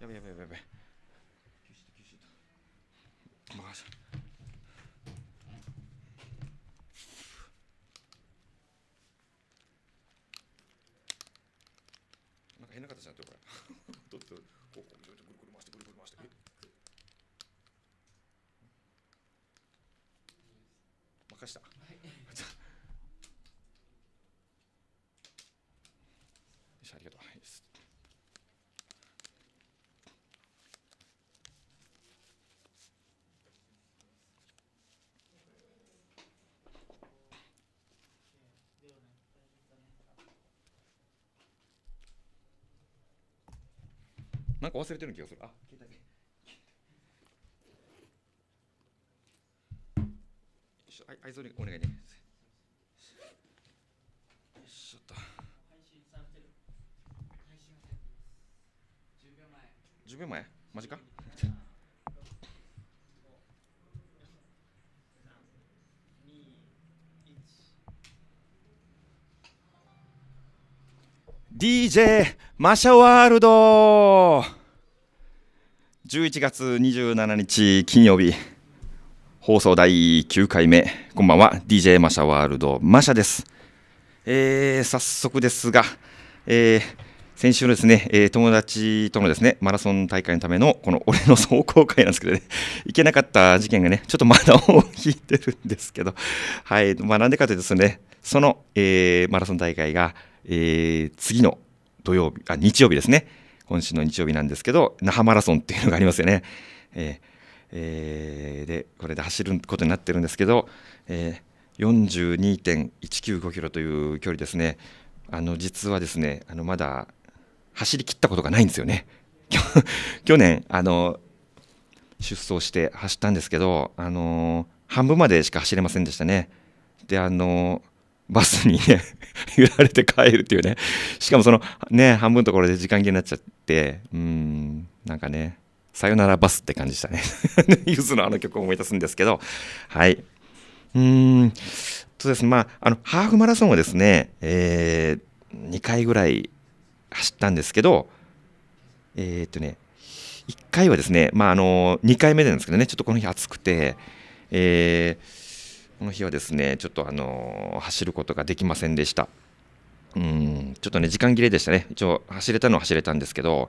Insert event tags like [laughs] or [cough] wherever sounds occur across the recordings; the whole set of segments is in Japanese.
やべやべやべやべ救出救出任せなんか変な形になってるこれ。[laughs] どっとこうこうぐるぐる回してぐるぐる回して。え任したじゃあよしありがとうはいですなんか忘れてる気がする。あ携帯よいしょあい愛想にお願いね。よいしょっと。配信されてる配信がされてます10秒前10秒前。マジか？DJ マシャワールド。11月27日金曜日。放送第9回目。こんばんは。DJ マシャワールド。マシャです、えー、早速ですが、えー先週のですね、えー友達とのですねマラソン大会のためのこの俺の壮行会なんですけどね、行けなかった事件がね、ちょっとまだ尾を引いてるんですけど、はい、まあなんでかというとですね、その、えーマラソン大会が、えー次の土曜日、あ、日曜日ですね、今週の日曜日なんですけど、那覇マラソンっていうのがありますよね。えーえーで、これで走ることになってるんですけど、えー42.195キロという距離ですね。あの実はですね、あのまだ走り切ったことがないんですよね。[laughs] 去年あの出走して走ったんですけど、あの半分までしか走れませんでしたね。で、あのバスにね [laughs] 揺られて帰るっていうね、しかもそのね半分のところで時間切れになっちゃって、うん、なんかね、さよならバスって感じでしたね。[laughs] ゆずのあの曲を思い出すんですけど、はい。うーん、そうですね、まあ、あのハーフマラソンはですね、えー、2回ぐらい走ったんですけど、えーっとね、1回はですね、まあ、あの2回目なんですけどね、ちょっとこの日暑くて、えーこの日はですね、ちょっとあの走ることができませんでした。うん、ちょっとね、時間切れでしたね。一応、走れたのは走れたんですけど、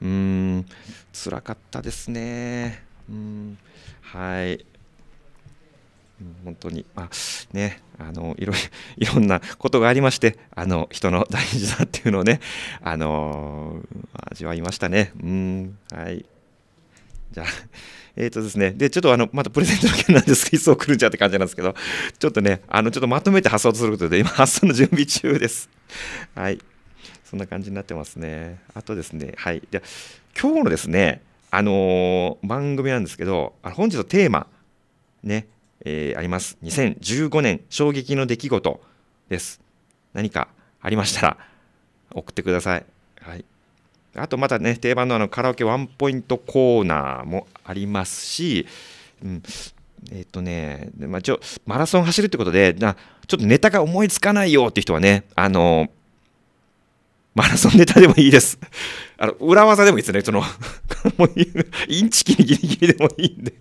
うーん、辛かったですね。うん、はい。本当に、まあね、あのいろい [laughs] いろんなことがありまして、あの人の大事さっていうのをね、あの味わいましたね。うん、はい。じゃあ、[laughs] えーとですね、で、ちょっとあの、またプレゼントの件なんですけど、いつ送るんじゃって感じなんですけど、ちょっとね、あの、ちょっとまとめて発送することで、今、発送の準備中です。[laughs] はい。そんな感じになってますね。あとですね、はい。で、今日のですね、あのー番組なんですけど、あの本日のテーマ、ね、えーあります。2015年衝撃の出来事です。何かありましたら送ってください。はい。あとまたね、定番のあのカラオケワンポイントコーナーもありますし、うん、えっ、とね、まあ、ちょマラソン走るってことで、なちょっとネタが思いつかないよっていう人はね、あのマラソンネタでもいいです。[laughs] あの裏技でもいいですね。その [laughs] インチキにギリギリでもいいんで。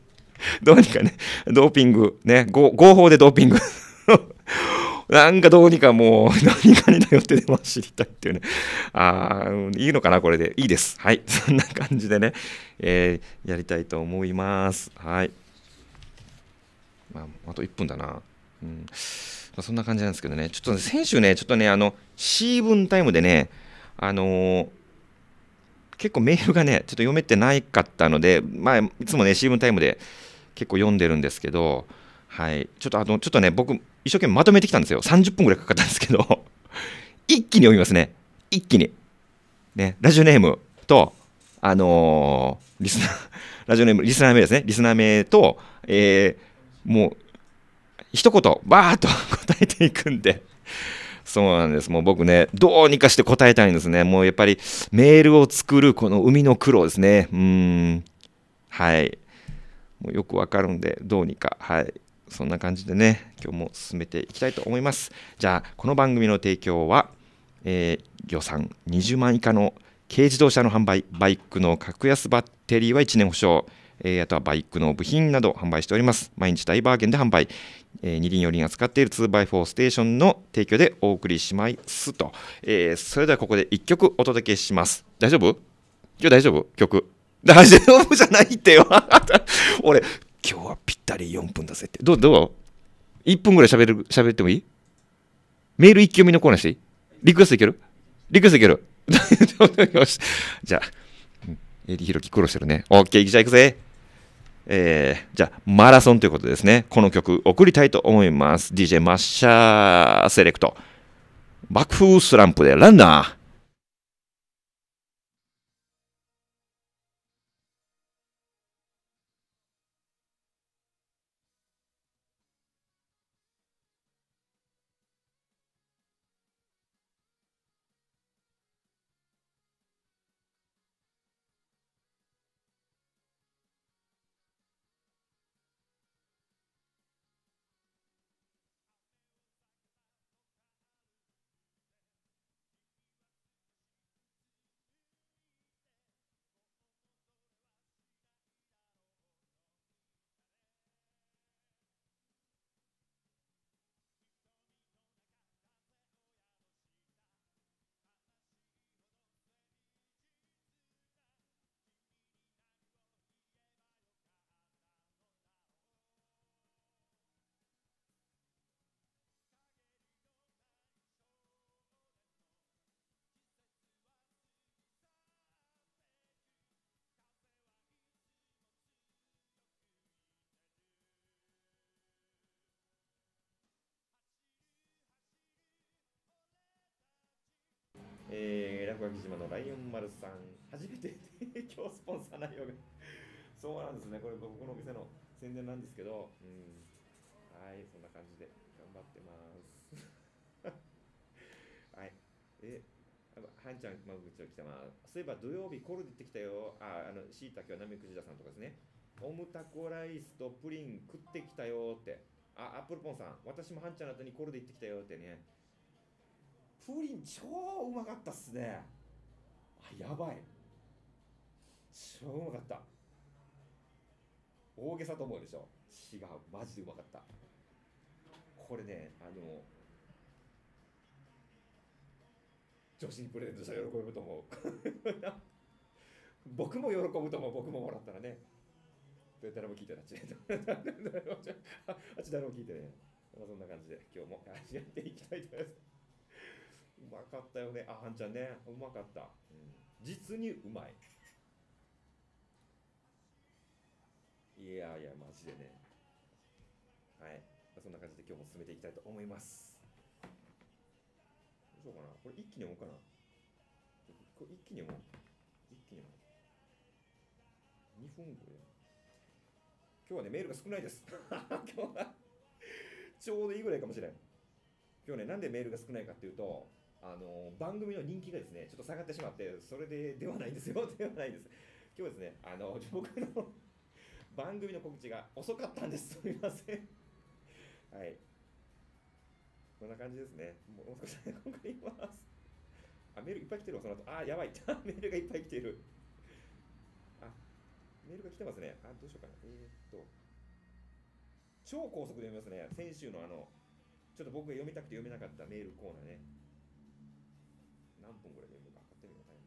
どうにかね、ドーピング、ね、合法でドーピング。[laughs] なんかどうにかもう [laughs] 何かに頼ってでも走りたいっていうね。ああ、いいのかな、これで。いいです。はい。[laughs] そんな感じでね、えーやりたいと思います。はい。まあ、あと1分だな。うん。まあ、そんな感じなんですけどね、ちょっとね先週ね、ちょっとね、あの、シーブンタイムでね、あのー結構メールがね、ちょっと読めてないかったので、まあ、いつもね、シーブンタイムで結構読んでるんですけど、はい、ちょっとあの、ちょっとね、僕、一生懸命まとめてきたんですよ。30分ぐらいかかったんですけど、[laughs] 一気に読みますね。一気に。ね、ラジオネームと、あのーリスナー、[laughs] ラジオネーム、リスナー名ですね。リスナー名と、えーもう、一言、バーっと [laughs] 答えていくんで、そうなんです。もう僕ね、どうにかして答えたいんですね。もうやっぱりメールを作るこの生みの苦労ですね。うん。はい。もうよくわかるんで、どうにか。はい。そんな感じでね、今日も進めていきたいと思います。じゃあ、この番組の提供は、えー予算20万以下の軽自動車の販売バイクの格安バッテリーは1年保証えー、あとはバイクの部品など販売しております。毎日大バーゲンで販売。えー、二輪四輪扱っている 2x4 ステーションの提供でお送りしますと。えー、それではここで1曲お届けします。大丈夫？今日大丈夫？曲。大丈夫じゃないってよ。[laughs] 俺、今日はぴったり4分だぜって。どうどう ?1 分ぐらい喋る、喋ってもいい？メール一気読みのコーナーしていい？リクエストいける？リクエストいける？よし。じゃあ、エディヒロキ苦労してるね。オッケー、じゃあ行くぜ。えー、じゃあ、マラソンということですね。この曲、送りたいと思います。DJ マッシャーセレクト。爆風スランプでランナー。えー、落書き島のライオン丸さん、初めて提供スポンサー内容が、そうなんですね、これ僕のお店の宣伝なんですけど、うん、はい、そんな感じで頑張ってます。[laughs] はい、え、はんちゃん、まぐちを来てます。そういえば土曜日、コールデ行ってきたよ。あ、あの、しいたけはなめくじださんとかですね。オムタコライスとプリン食ってきたよって。あ、アップルポンさん、私もはんちゃんの後にコールデ行ってきたよってね。プリン超うまかったっすねやばい。超うまかった。大げさと思うでしょ。違うマジでうまかった。これねあの女子にプレゼントしたら喜ぶと思う。[laughs] 僕も喜ぶと思う僕ももらったらね。誰も聞いてない。あっち誰も聞いてねそんな感じで今日もやっていきたいと思います。うまかったよね。あ、はんちゃんね。うまかった。うん、実にうまい。いやいや、マジでね。はい。そんな感じで今日も進めていきたいと思います。どうしようかな。これ一気に読もうかな。これ一気に読もう。一気に読もう。2分後や。今日はね、メールが少ないです。[laughs] 今日はちょうどいいぐらいかもしれん。今日ね、なんでメールが少ないかっていうと、あの番組の人気がですねちょっと下がってしまってそれでではないんですよ [laughs] ではないんです。今日ですねあの僕の番組の告知が遅かったんです。すみません。はい。こんな感じですね。もう少し今回言います。あメールいっぱい来てるわその後。あやばい。[laughs] メールがいっぱい来てる。あメールが来てますね。あどうしようかな。えー、っと。超高速で読みますね。先週のあのちょっと僕が読みたくて読めなかったメールコーナーね。何分ぐらいで読むか測ってみようかね。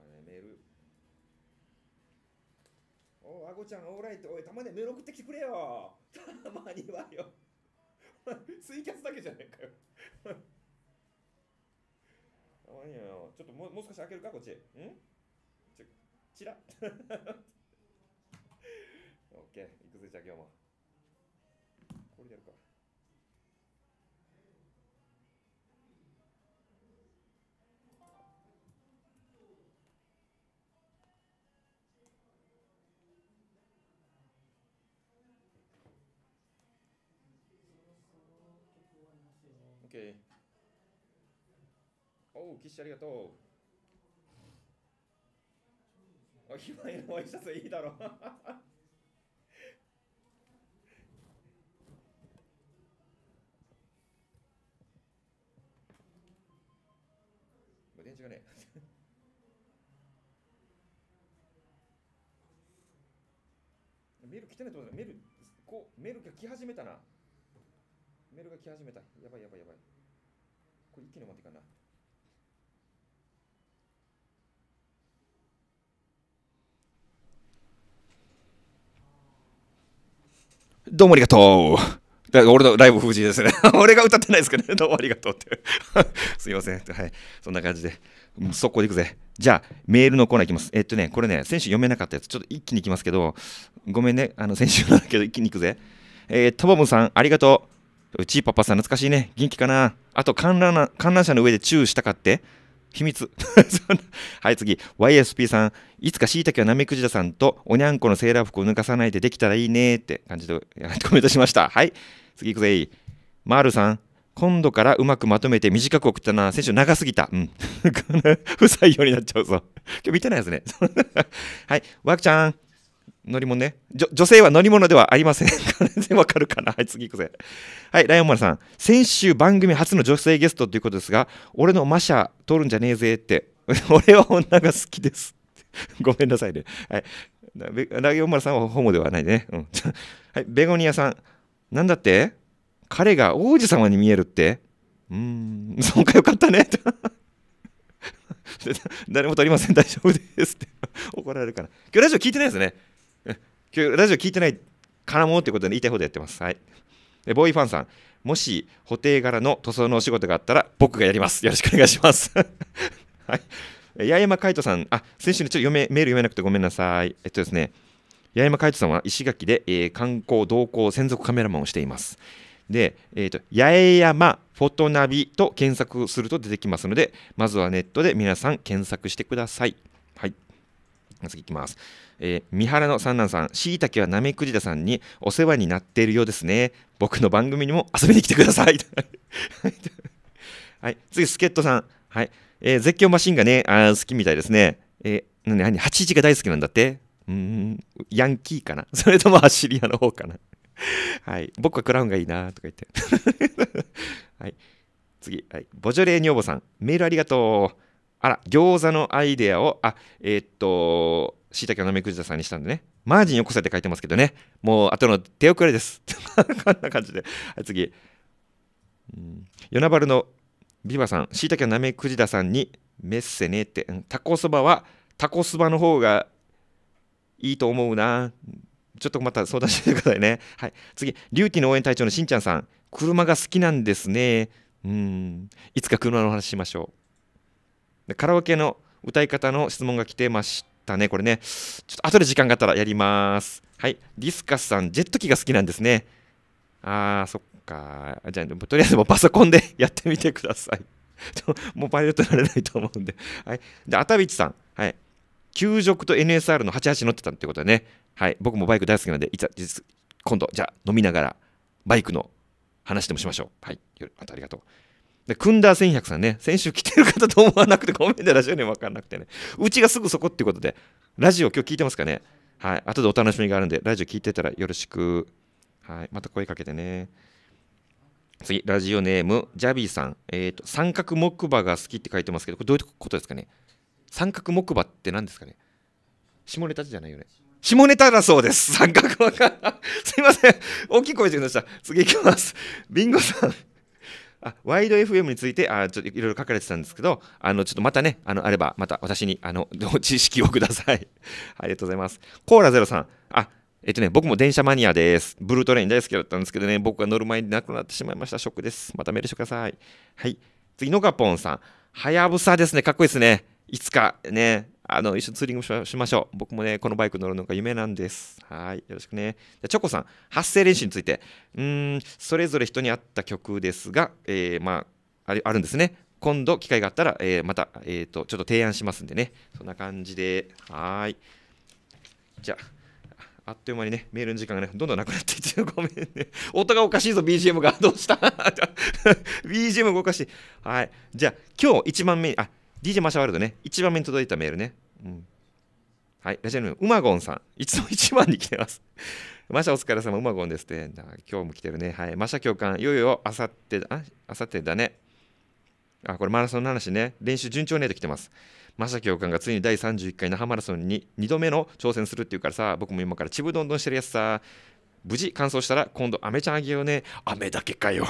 あれね、メール。おあごちゃん、オーライト、おい、たまにメール送ってきてくれよ。[laughs] たまにはよ。[laughs] ツイキャスだけじゃねえかよ。[laughs] たまにはよ。ちょっとももう少し開けるか、こっち。ん？ちょ、ちら。オッケー、行くぜ、じゃあ今日も。これでやるか。キッシュありがとう。お今井のワイシャツいいだろ。全然違うね。[laughs] メール来てないと思うメール、こう、メールが来始めたな。メールが来始めた。やばいやばいやばい。これ一気に待っていかな。どうもありがとう。だ俺のライブ封じですね。[laughs] 俺が歌ってないですけどね。[laughs] どうもありがとうって。[laughs] すいません。はい。そんな感じで。うん速攻でいくぜ。じゃあ、メールのコーナーいきます。えっとね、これね、先週読めなかったやつ、ちょっと一気にいきますけど、ごめんね。あの、先週なんだけど、一気にいくぜ。えー、トボムさん、ありがとう。うちパパさん、懐かしいね。元気かな。あと、観覧観覧車の上でチューしたかって。秘密。[laughs] はい、次。YSP さん。いつかしいたけはなめくじださんとおにゃんこのセーラー服を抜かさないでできたらいいねって感じで [laughs] コメントしました。はい。次いくぜ。マールさん。今度からうまくまとめて短く送ったな。選手長すぎた。うん。[laughs] 不採用になっちゃうぞ。今日見てないですね。はい。ワクちゃん。乗り物ね。女性は乗り物ではありません。全然わかるかな？はい、次行くぜ。はい、ライオンマルさん。先週番組初の女性ゲストということですが、俺のマシャ通るんじゃねえぜって。[laughs] 俺は女が好きです。[laughs] ごめんなさいね。はい。ライオンマルさんはホモではないね。うん。[laughs] はい、ベゴニアさん。なんだって？彼が王子様に見えるって？うーん、そうかよかったね。誰も取りません、大丈夫ですって。怒られるかな。今日ラジオ聞いてないですね。今日ラジオ聞いてないからもってことで言いたいほどやってます。はい。でボーイファンさん、もし補定柄の塗装のお仕事があったら僕がやります。よろしくお願いします。[laughs] はい。八重山海人さん、あ、先週ね、ちょっと読めメール読めなくてごめんなさい。えっとですね、八重山海人さんは石垣で、えー観光同行専属カメラマンをしています。で、えー、と八重山フォトナビと検索すると出てきますので、まずはネットで皆さん検索してください。はい。次いきます。えー三原の三男さん、しいたけはなめくじださんにお世話になっているようですね。僕の番組にも遊びに来てください。はい、次、助っ人さん。はい。えー絶叫マシンがね、あ好きみたいですね。えー、何、何、81が大好きなんだって？うん、ヤンキーかな？それとも走り屋の方かな？はい。僕はクラウンがいいなとか言って。はい。次、はい。ボジョレー女房さん。メールありがとう。あら、餃子のアイデアを、あ、えーっと、しいたけのなめくじださんにしたんでね。マージンよこせって書いてますけどね。もう、後の手遅れです。[laughs] こんな感じで。はい、次。うん、与那原のビバさん、しいたけなめくじださんにメッセねって、タコそばはタコそばの方がいいと思うな。ちょっとまた相談してくださいね。はい。次、リューティの応援隊長のしんちゃんさん、車が好きなんですね。うん。いつか車の話しましょう。でカラオケの歌い方の質問が来てましたね。これね。ちょっと後で時間があったらやります。はい。ディスカスさん、ジェット機が好きなんですね。あー、そっか。じゃあ、とりあえずもうパソコンで [laughs] やってみてください。[laughs] もうパイロットになれないと思うんで。はい。で、あたびちさん。はい。給食と NSR の88乗ってたってことでね。はい。僕もバイク大好きなので、いざ、今度、じゃあ飲みながら、バイクの話でもしましょう。はい。あとありがとう。で、クンダー1100さんね、先週来てる方と思わなくて、ごめんね、ラジオに分からなくてね。うちがすぐそこっていうことで、ラジオ今日聞いてますかね？はい。後でお楽しみがあるんで、ラジオ聞いてたらよろしく。はい。また声かけてね。次、ラジオネーム、ジャビーさん。えっ、と、三角木馬が好きって書いてますけど、これどういうことですかね？三角木馬って何ですかね？下ネタじゃないよね。下ネタだそうです。三角木馬。[laughs] すいません。大きい声で言いました。次行きます。ビンゴさん。あワイド FM についてあちょっといろいろ書かれてたんですけど、あのちょっとまたね、あのあれば、また私にあの [laughs] 知識をください。[laughs] ありがとうございます。コーラゼロさん。あえっとね、僕も電車マニアです。ブルートレイン大好きだったんですけどね、僕が乗る前に亡くなってしまいました。ショックです。またメールしてください。はい。次、のがぽんさん。はやぶさですね。かっこいいですね。いつかね、あの一緒にツーリングしましょう。僕もね、このバイク乗るのが夢なんです。はい。よろしくね。じゃチョコさん、発声練習について。うん、それぞれ人に合った曲ですが、えーまあ、あるんですね。今度機会があったら、えーまた、えー、とちょっと提案しますんでね。そんな感じで。はい。じゃあ。あっという間にね、メールの時間がね、どんどんなくなっていって、ごめんね。[laughs] 音がおかしいぞ、BGM が。どうした [laughs] ?BGM がおかしい。はい。じゃあ、今日1番目に、あ、DJ マシャワールドね、1番目に届いたメールね。うん。はい。ラジオネーム、うまごんさん。いつも1番に来てます。[laughs] マシャお疲れ様、うまごんですって。今日も来てるね。はい。マシャ教官、いよいよあさって、あ、あさってだね。あこれマラソンの話ね練習順調になってきてますマサ教官がついに第31回那覇マラソンに2度目の挑戦するっていうからさ僕も今からちぶどんどんしてるやつさ無事完走したら今度アメちゃんあげようね雨だけかよ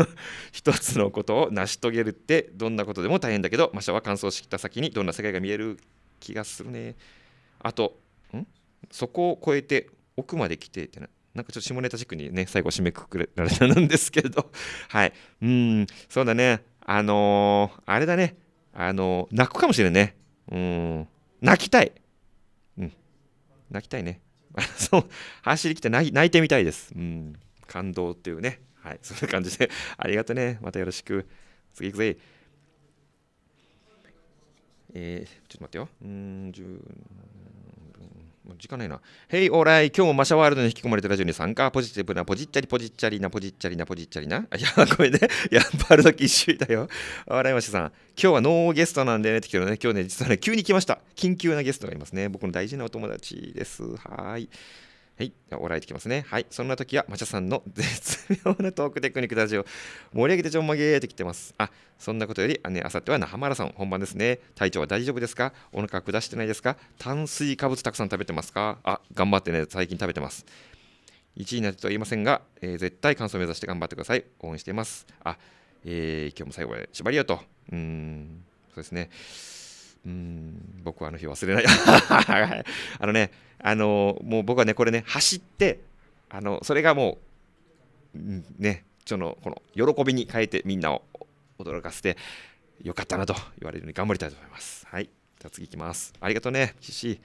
[laughs] 一つのことを成し遂げるってどんなことでも大変だけどマシャは完走した先にどんな世界が見える気がするね。あとん？そこを越えて奥まで来てってななんかちょっと下ネタチックにね最後締めくくられたんですけど。[laughs] はい。うん。そうだね。あのー、あれだね。あのー、泣くかもしれんね。うん。泣きたい。うん。泣きたいね。[laughs] そう。走りきて泣いてみたいです。うん、感動っていうね。はい、そんな感じで、[laughs] ありがとね。またよろしく。次行くぜ。えー、ちょっと待ってよ。うん、10時間ないな。へい、オーライ。今日もマシャワールドに引き込まれたラジオに参加。ポジティブな、ポジッチャリ、ポジッチャリな、ポジッチャリな、ポジッチャリな。[laughs] いや、これね。[laughs] やっぱある時一周だよ。笑いましたさん。今日はノーゲストなんでねって来てね。今日ね、実はね、急に来ました。緊急なゲストがいますね。僕の大事なお友達です。はい。はい、おられてきますね。はい、そんな時は、マチャさんの [laughs] 絶妙なトークテクニックラジオ、盛り上げてちょんまげーってきてます。あ、そんなことより、あね、あさっては那覇マラソン本番ですね。体調は大丈夫ですか？お腹下してないですか？炭水化物たくさん食べてますか？あ、頑張ってね、最近食べてます。1位になってとは言いませんが、えー、絶対完走目指して頑張ってください。応援しています。あ、えー、今日も最後まで縛りよと。うん、そうですね。うん僕はあの日忘れない。[laughs] あのねあのもう僕はねこれね走ってあのそれがもう、うん、ねそのこの喜びに変えてみんなを驚かせてよかったなと言われるように頑張りたいと思います。はい。じゃあ次いきます。ありがとうねシシ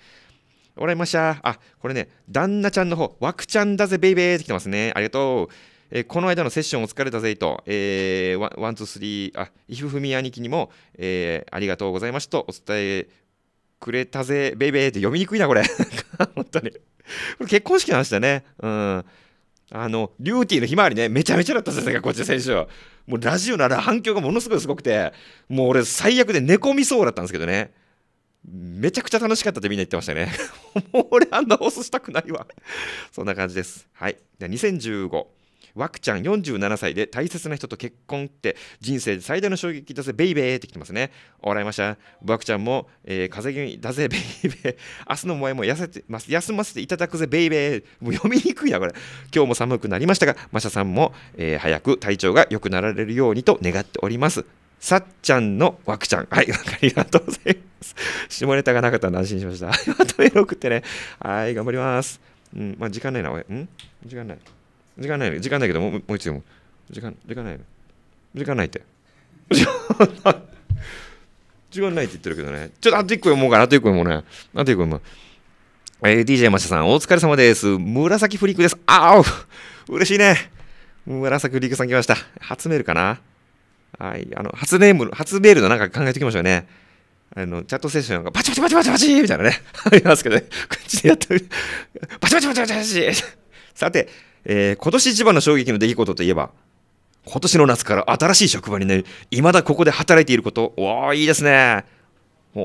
おらいました。あこれね旦那ちゃんの方ワクちゃんだぜベイベーって来てますね。ありがとう。えー、この間のセッションお疲れたぜと、えー、ワン、ツー、スリー、あ、イフフミ兄貴にも、えー、ありがとうございますとお伝えくれたぜ、ベイベーって読みにくいな、これ。[laughs] 本当に。これ結婚式の話だね。うん。あの、リューティーのひまわりね、めちゃめちゃだったですね、こっち選手。もうラジオの反響がものすごいすごくて、もう俺最悪で寝込みそうだったんですけどね。めちゃくちゃ楽しかったってみんな言ってましたね。[laughs] もう俺あんな放送したくないわ。そんな感じです。はい。で2015。ワクちゃん47歳で大切な人と結婚って人生最大の衝撃だぜベイベーってきてますね笑いましたワクちゃんも、えー、風邪気味だぜベイベー明日の萌えも痩せてます休ませていただくぜベイベーもう読みにくいなこれ今日も寒くなりましたがマシャさんも、えー、早く体調が良くなられるようにと願っておりますさっちゃんのワクちゃん。はい、ありがとうございます。下ネタがなかったら安心しました。[laughs] まとめろ送ってね。はい、頑張ります。うん、まあ時間ないな、おい。ん？時間ない。時間ないね。時間ないけど、もうもう一度も。時間、時間ないの。時間ないって。[laughs] 時間ないって言ってるけどね。ちょっとあと一個読もうかな。あと一個読もうね。あと一個読もう。えー、DJ マシャさん、お疲れ様です。紫フリークです。あお嬉しいね。紫フリークさん来ました。初メールかなはい。あの、初ネーム、初メールのなんか考えておきましょうね。あの、チャットセッションがバチバチバチバチバチみたいなね。[laughs] ありますけどね。口でやってる。[laughs] バチバチバチバチバチさて、えー、今年一番の衝撃の出来事といえば、今年の夏から新しい職場にね、未だここで働いていること、おー、いいですね。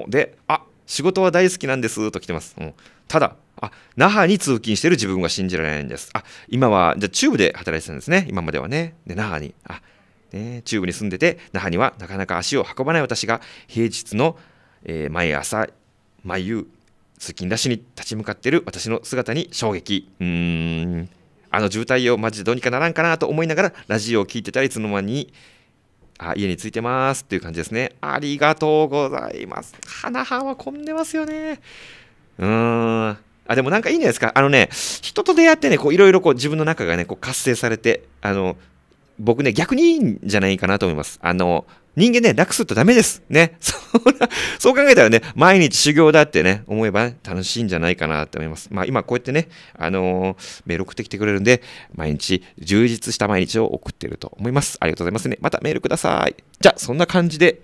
で、あ仕事は大好きなんですと来てます。うん、ただ、あ那覇に通勤している自分が信じられないんです。あ今は、じゃあ中部で働いてたんですね、今まではね。で、那覇に。あね、中部に住んでて、那覇にはなかなか足を運ばない私が、平日の、えー、毎朝、毎夕、通勤ラッシュに立ち向かっている私の姿に衝撃。うーん。あの渋滞をマジでどうにかならんかなと思いながらラジオを聴いてたらいつの間にあ家に着いてますっていう感じですね。ありがとうございます。花葉は混んでますよね。うーん。あ、でもなんかいいんじゃないですか。あのね、人と出会ってね、こういろいろこう自分の中がね、こう活性されて、あの、僕ね、逆にいいんじゃないかなと思います。あの、人間ね、楽するとダメです。ね。[laughs] そう考えたらね、毎日修行だってね、思えば楽しいんじゃないかなって思います。まあ今こうやってね、あのー、メール送ってきてくれるんで、毎日充実した毎日を送っていると思います。ありがとうございますね。またメールください。じゃあ、そんな感じで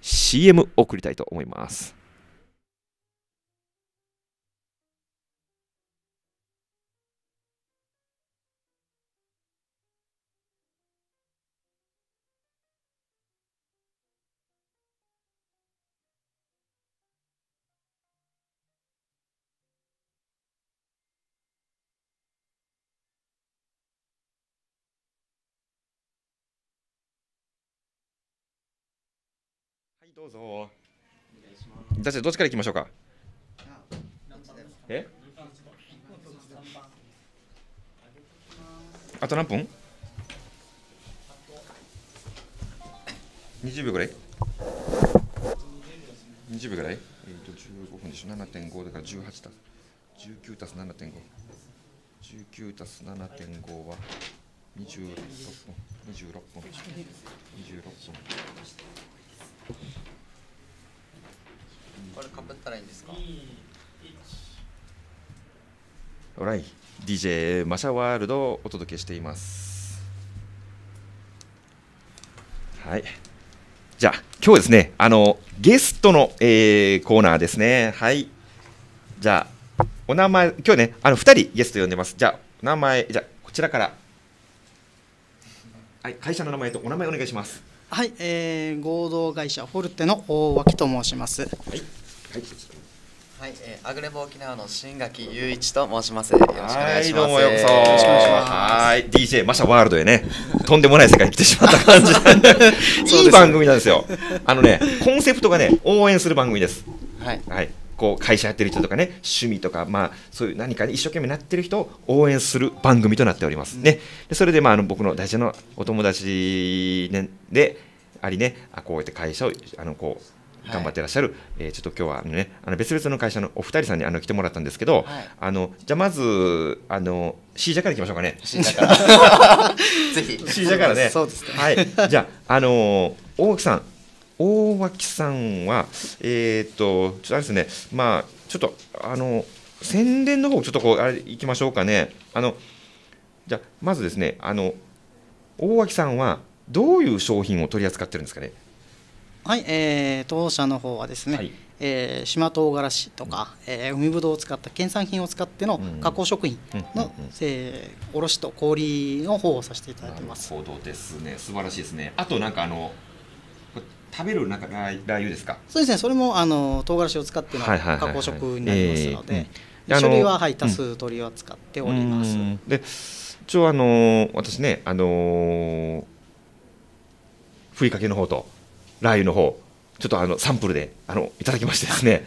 CM 送りたいと思います。うぞ。だってどっちから行きましょうか？え？あと何分 ?20 秒ぐらい ?20 秒ぐらい？えっ、と15分でしょ。7.5だから18たす。19たす7.5 19たす7.5は26分。26分。26分これかぶったらいいんですか？オライ DJ マシャワールドをお届けしています。はい。じゃあ今日はですねあのゲストの、えーコーナーですね。はい。じゃあお名前今日ねあの2人ゲスト呼んでます。じゃあお名前じゃあこちらから。はい会社の名前とお名前お願いします。はい、えー、合同会社フォルテの大脇と申します。はいはいはい、えー、アグレボ沖縄の新垣雄一と申します。よろしくお願いします。はいどうもようこそ。よろしくお願いします。はい DJ マシャワールドへねとんでもない世界に来てしまった感じ。[laughs] いい番組なんですよ。あのねコンセプトがね応援する番組です。はい。はい。こう会社やってる人とかね趣味とかまあそういう何かに一生懸命なってる人を応援する番組となっております。ね。でそれでまああの僕の大事なお友達ねでありねあこうやって会社をあのこうはい頑張ってらっしゃる、えーちょっと今日はねあの別々の会社のお二人さんにあの来てもらったんですけど、はいあのじゃあまずあの C 社からいきましょうかね。新だからぜひ C 社からね。そうですねはい。じゃああのー大脇さん、大脇さんはえーっとちょっとあれですね、まあちょっとあの宣伝の方ちょっとこうあれ行きましょうかね。あのじゃあまずですね、あの大脇さんはどういう商品を取り扱ってるんですかね。はい、えー、当社の方はですね、はいえー島唐辛子とか、えー海ぶどうを使った県産品を使ってのうん加工食品の、うんうんうんえー卸と小売の方をさせていただいてます。なるほどですね。素晴らしいですね。あとなんかあの食べるなんかラー油ですか？そうですね、それもあの唐辛子を使っての加工食になりますので、種類は、はい、うん多数取り扱っております。うんで一応あのー私ねあのーふりかけの方とラー油の方ちょっとあのサンプルであのいただきましてですね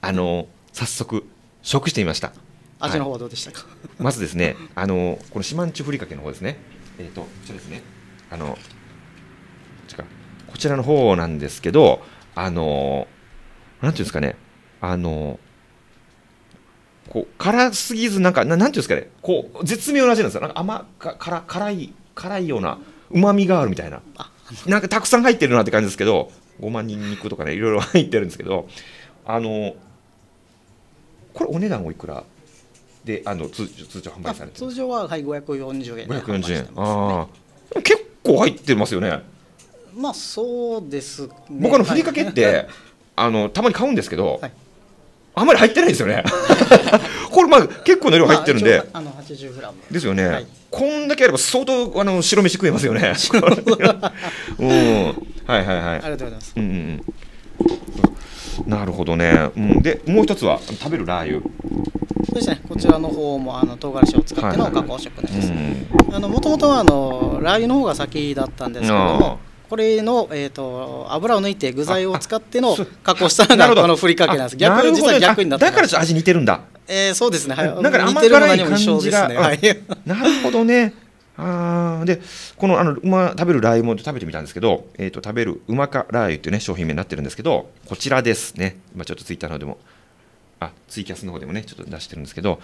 あのー早速食してみました。味の方はいはどうでしたか、まずですねあのーこの四万十ふりかけの方ですね。えっ、とこちらですね。あのこちらの方なんですけどあのーなんていうんですかね。あのーこう辛すぎずなんかななんていうんですかね。こう絶妙な味なんですよ。なんか甘か辛辛い辛いようなうまみがあるみたいな。あなんかたくさん入ってるなって感じですけどごまにんにくとかねいろいろ入ってるんですけどあのこれお値段おいくらであの通通常販売あされてる通常は、はい、540円で販売540円。してます、ね。あ結構入ってますよね。まあそうですね。僕あのふりかけっはい。て、あのたまに買うんですけど、はい。あんまり入ってないんですよね [laughs] これまあ結構な量入ってるんで、まああの80グラム。ですよね、はい。こんだけあれば相当あの白飯食えますよね。[laughs] [laughs] うん。はいはいはい。ありがとうございます。うんうんうん。なるほどね、うん、でもう一つは食べるラー油。そうですね。こちらの方もあの唐辛子を使っての加工食品です。うんあの元々はあのラー油の方が先だったんですけども、これのえっ、と油を抜いて具材を使っての加工したのなるほど。がこのふりかけなんです。あ逆るほど実は逆になってだから味似てるんだえーそうですね。はい。なんか甘辛い一緒ですね。感はい。[laughs] なるほどね。あーでこのあのうま食べるラー油も食べてみたんですけど、えー、と食べるうまかラー油っていうね商品名になってるんですけどこちらですね今ちょっとツイッターの方でもあツイキャスの方でもねちょっと出してるんですけど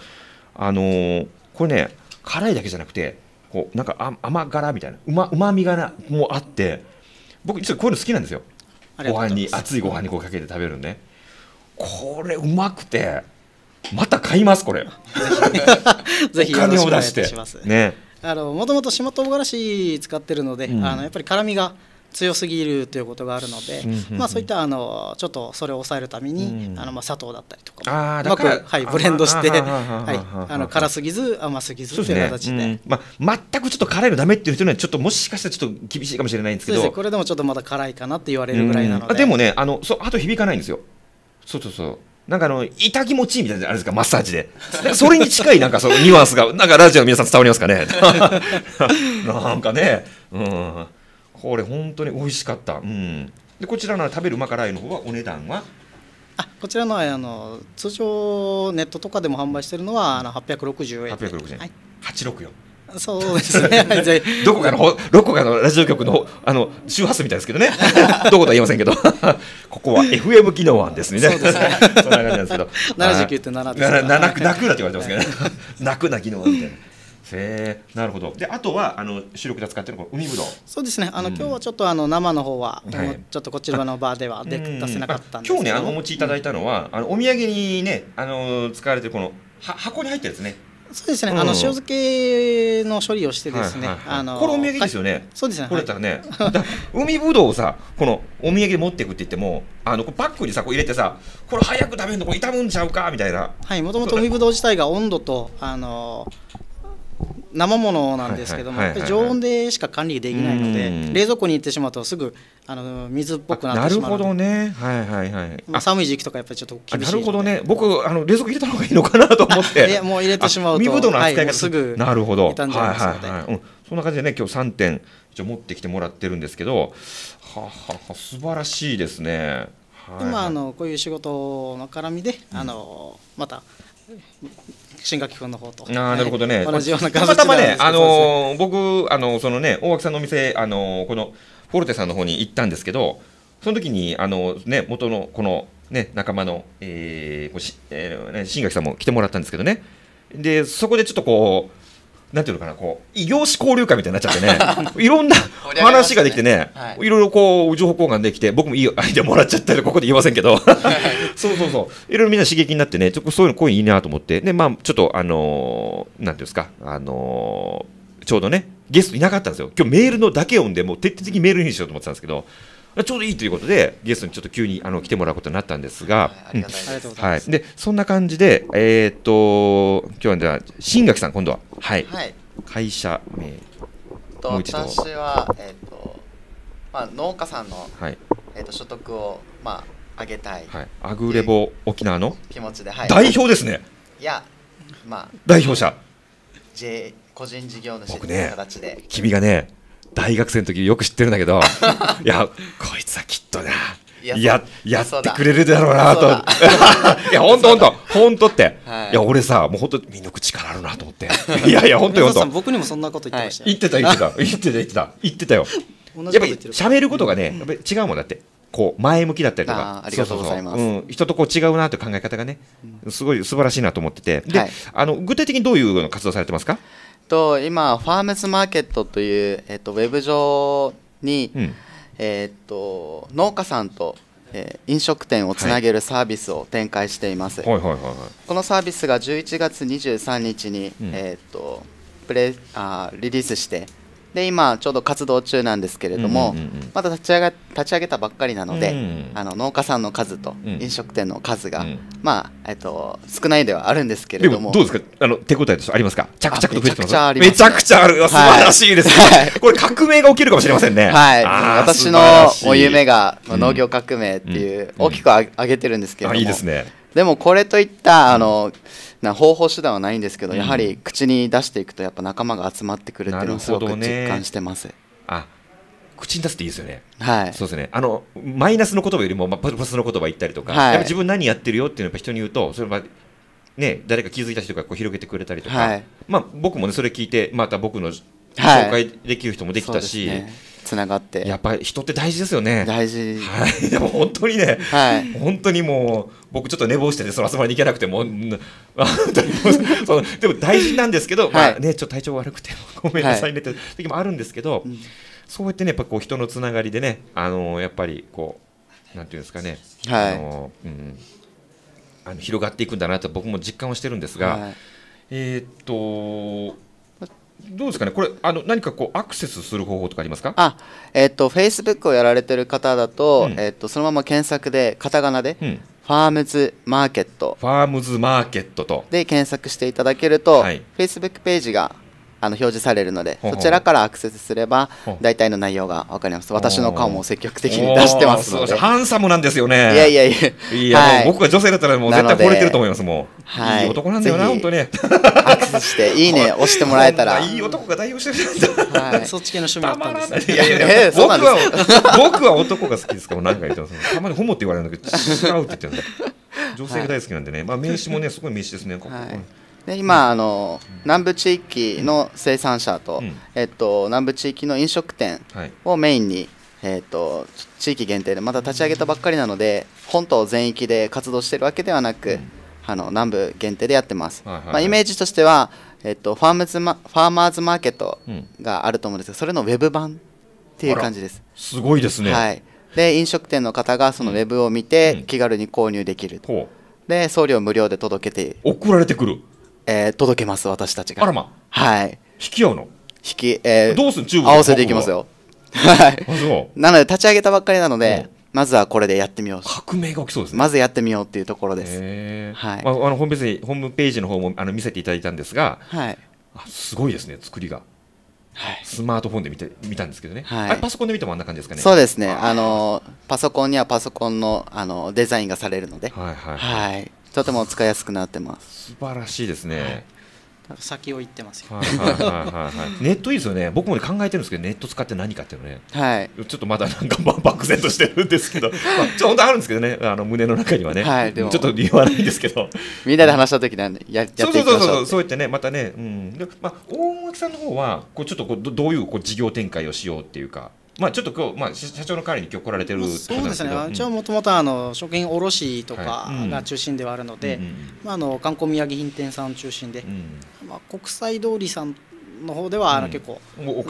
あのーこれね辛いだけじゃなくてこうなんかあ甘辛みたいなうまうまみがなもうあって僕実はこういうの好きなんですよご飯に熱いご飯にこうかけて食べるのねこれうまくてまた買いますこれ。[laughs] ぜひ。お金を出して。ね。あのもともと島唐辛子使ってるので、うん。あのやっぱり辛みが強すぎるということがあるので、うんまあそういったあのちょっとそれを抑えるために、うん。あのまあ砂糖だったりとかうまくはいブレンドして、あはいあの辛すぎず甘すぎずというそうですね形で。うんまあ、全くちょっと辛いのダメっていう人にはちょっともしかしたらちょっと厳しいかもしれないんですけどね、これでもちょっとまだ辛いかなって言われるぐらいなので、でもねあのそうあと響かないんですよそうそうそうなんかあの痛気持ちいいみたいなのあれですか？マッサージで。でそれに近いなんかそのニュアンスがなんかラジオの皆さん伝わりますかね？[laughs] なんかね、うん、これ本当に美味しかった、うん、でこちらの食べるマカライの方はお値段は？あこちらのはあの通常ネットとかでも販売してるのはあの860円で。860円、はい、864そうですね。[laughs] どこかのほどこかのラジオ局のあの周波数みたいですけどね。[laughs] どことは言いませんけど。[laughs] ここは FM 機能案ですね。そうですね。そんな感じなんですけど。79.7ですなななくなって言われてますけどね。なくな機能案みたいな。へえなるほど。であとはあの主力で使ってるのは海ぶどう。そうですね。あの、うん。今日はちょっとあの生の方は、はい。ちょっとこちらの場では出うん。出せなかったんですけど。あ今日ねあのお持ちいただいたのは、あのお土産にねあの使われてるこのは箱に入ってるやつねそうですね、うん。あの塩漬けの処理をしてですね、あのこれお土産ですよね、はい。そうですね。これだったらね、[laughs] だ海ぶどうをさこのお土産で持っていくって言ってもあのこうパックにさこう入れてさこれ早く食べるのこれ傷むんちゃうかみたいな。はい、もともと海ぶどう自体が温度とあの生ものなんですけども、常温でしか管理できないので、うん。冷蔵庫に行ってしまうとすぐあの水っぽくななるほってしまうので。どね。はいはいはいまあ、寒い時期とかやっぱりちょっとあ厳しいなるほどね。僕あの冷蔵庫入れた方がいいのかなと思って。い [laughs] やもう入れてしまうとあ海ぶどうの扱いはい方、もうすぐなるほど。傷んじゃいますので。はいはいはい。うん、そんな感じでね今日3点一応持ってきてもらってるんですけど。ははは素晴らしいですね。はいでまあ、あのこういう仕事の絡みで、あのまた新垣君の方と。あーなるほどね。はい同じようなた形またまね、[laughs] あのー僕、あのそのね、大脇さんのお店、あのーこのフォルテさんの方に行ったんですけど、その時に、あのね、元のこの、ね、仲間の、えーしえーね、新垣さんも来てもらったんですけどね、で、そこでちょっとこう、なんていうのかな、こう、異業種交流会みたいになっちゃってね、[laughs] いろんな話ができてね、はい。いろいろこう、情報交換できて、僕もいいアイデアもらっちゃったり、ここで言いませんけど、[laughs] そうそうそう、いろいろみんな刺激になってね、ちょっとそういうのこういうのいいなと思って、で、まあ、ちょっと、あのーなんていうんですか、あのーちょうどね、ゲストいなかったんですよ。今日メールのだけ読んで、もう徹底的にメールにしようと思ってたんですけど、ちょうどいいということで、ゲストにちょっと急にあの来てもらうことになったんですが、ありがたい。ありがとうございます、はい、でそんな感じで、えーっと今日はじゃあ新垣さん今度は、はい。はい。会社名。ともう一度。私は、えーとまあ、農家さんの、はい、えー、と所得を、まあ、上げたい。はい、アグレボ沖縄の？気持ちで、はい、代表ですね、いや、まあ、代表者。J 個人事業主僕というね形で、君がね大学生の時よく知ってるんだけど [laughs] いやこいつはきっとないややってくれるだろうなと。[laughs] いや本当本当本当って、はい。い、や俺さもう本当見抜く力あるなと思って。いやいや本当に皆さん本当僕にもそんなこと言ってましたよ、言ってた言ってた。言ってた言ってた。言ってたよ。[laughs] 同やっぱり喋ることがね、やっぱり違うもんだって、こう前向きだったりとか。あ、りがとうございます。そうそうそう。うん。人とこう違うなという考え方がね、すごい素晴らしいなと思ってて、で、はい。あの具体的にどういう活動されてますか？と今、ファームズマーケットという、えー、とウェブ上に、うん、えー、と農家さんと、えー飲食店をつなげるサービスを展開しています。はいはいはいはい。このサービスが11月23日に、うん。えー、とプレあーリリースしてで今ちょうど活動中なんですけれども、うんうんうんうんまだ立ち上が立ち上げたばっかりなので、うんあの農家さんの数とうん飲食店の数が、うんまあえっと少ないではあるんですけれでどももどうですか？あの手応えとしてありますか？着々と増えてます。めちゃくちゃありますめちゃくちゃある。素晴らしいですね。はいこれ革命が起きるかもしれませんね。はい、私のお夢がうん農業革命っていううん大きくあ上げてるんですけれども、あいいですね。でもこれといったあのな方法手段はないんですけど、うんやはり口に出していくとやっぱ仲間が集まってくるっていうのをすごく実感してます。あ、口に出すっていいですよね。はい。そうですね。あのマイナスの言葉よりもまあプラスの言葉言ったりとか、はいやっぱ自分何やってるよっていうのをやっぱ人に言うと、それはね誰か気づいた人がこう広げてくれたりとか、はいまあ僕もねそれ聞いてまた僕の紹はい介できる人もできたし、そうですね、つながってやっぱり人って大事ですよね。大事。はい。[laughs] でも本当にね。はい。本当にもう僕ちょっと寝坊しててその集まりに行けなくても [laughs] そのでも大事なんですけど、まあはいねちょっと体調悪くて [laughs] ごめんなさいねって時もあるんですけど、うんそうやってねやっぱこう人のつながりでねあのやっぱりこうなんていうんですかね、はいあのうんあの広がっていくんだなと僕も実感をしてるんですが、はいえーっとどうですかね？これあの何かこうアクセスする方法とかありますか？あ、えっ、と、Facebook をやられてる方だと、うん。えっ、と、そのまま検索で、カタカナで、うん、ファームズマーケットファームズマーケットと。で検索していただけると、はい。Facebook ページがあの表示されるのでそちらからアクセスすれば大体の内容が分かります。私の顔も積極的に出してますので。ハンサムなんですよね。いやいやいや。いや、はい。もう僕が女性だったらもう絶対惚れてると思いますもう、はい。い、い男なんだよな本当ねアクセスしていいね [laughs] 押してもらえたら。いい男が代表してるんだ。はい。そっち系の趣味だったんですねいいやいやいや僕は僕は男が好きですか？ら何か言ってます。たまにホモって言われるんだけど違うって言ってるんだ。女性が大好きなんでね、まあ名刺もねすごい名刺ですね、ここはいで今あの南部地域の生産者と、うん。えっと、南部地域の飲食店はい。をメインに、えっと、地域限定でまだ立ち上げたばっかりなので本島全域で活動してるわけではなく、あの南部限定でやってます、はいはいはい。まあ、イメージとしては、えっと、ファームズマファーマーズマーケットうん。があると思うんですけどそれのウェブ版っていう感じです、すごいですね、はい、で飲食店の方がそのウェブを見て、うん。気軽に購入できるほで送料無料で届けて、う送られてくるえー届けます私たちが。あらま。はい。引き合うの？引き、えーどうすん中国合わせていきますよ。は。い。なので立ち上げたばっかりなので、うん。まずはこれでやってみよう。革命が起きそうですね。まずやってみようっていうところです。はい。まあ、あのホームページホームページの方もあの見せていただいたんですがはい。あすごいですね作りが。はい。スマートフォンで見て見たんですけどね、はい。パソコンで見てもあんな感じですかね？そうですね。あのパソコンにはパソコンのあのデザインがされるので。はいはい、はい、はいとても使いやすくなってます。素晴らしいですね、先を行ってますよ。はいはいはいはいはい。ネットいいですよね。僕もね考えてるんですけどネット使って何かっていうのね。はい。ちょっとまだなんかまあ漠然としてるんですけど、まあ、ちょっと本当あるんですけどね。あの胸の中にはね、はい。でも。ちょっと言わないんですけど。みんなで話した時なんでややっていそうきましょそうそうそうう。そうやってねまたね、うん。でまあ、大垣さんの方はこうちょっとこうどどういうこう事業展開をしようっていうか、まあ、ちょっと今日、まあ、社社長の代わりに今日来られてるそうですね、うちはもともとあの食品卸とかが中心ではあるので、まあ、あの観光土産品店さん中心で、うんまあ、国際通りさんの方ではあうん。の結構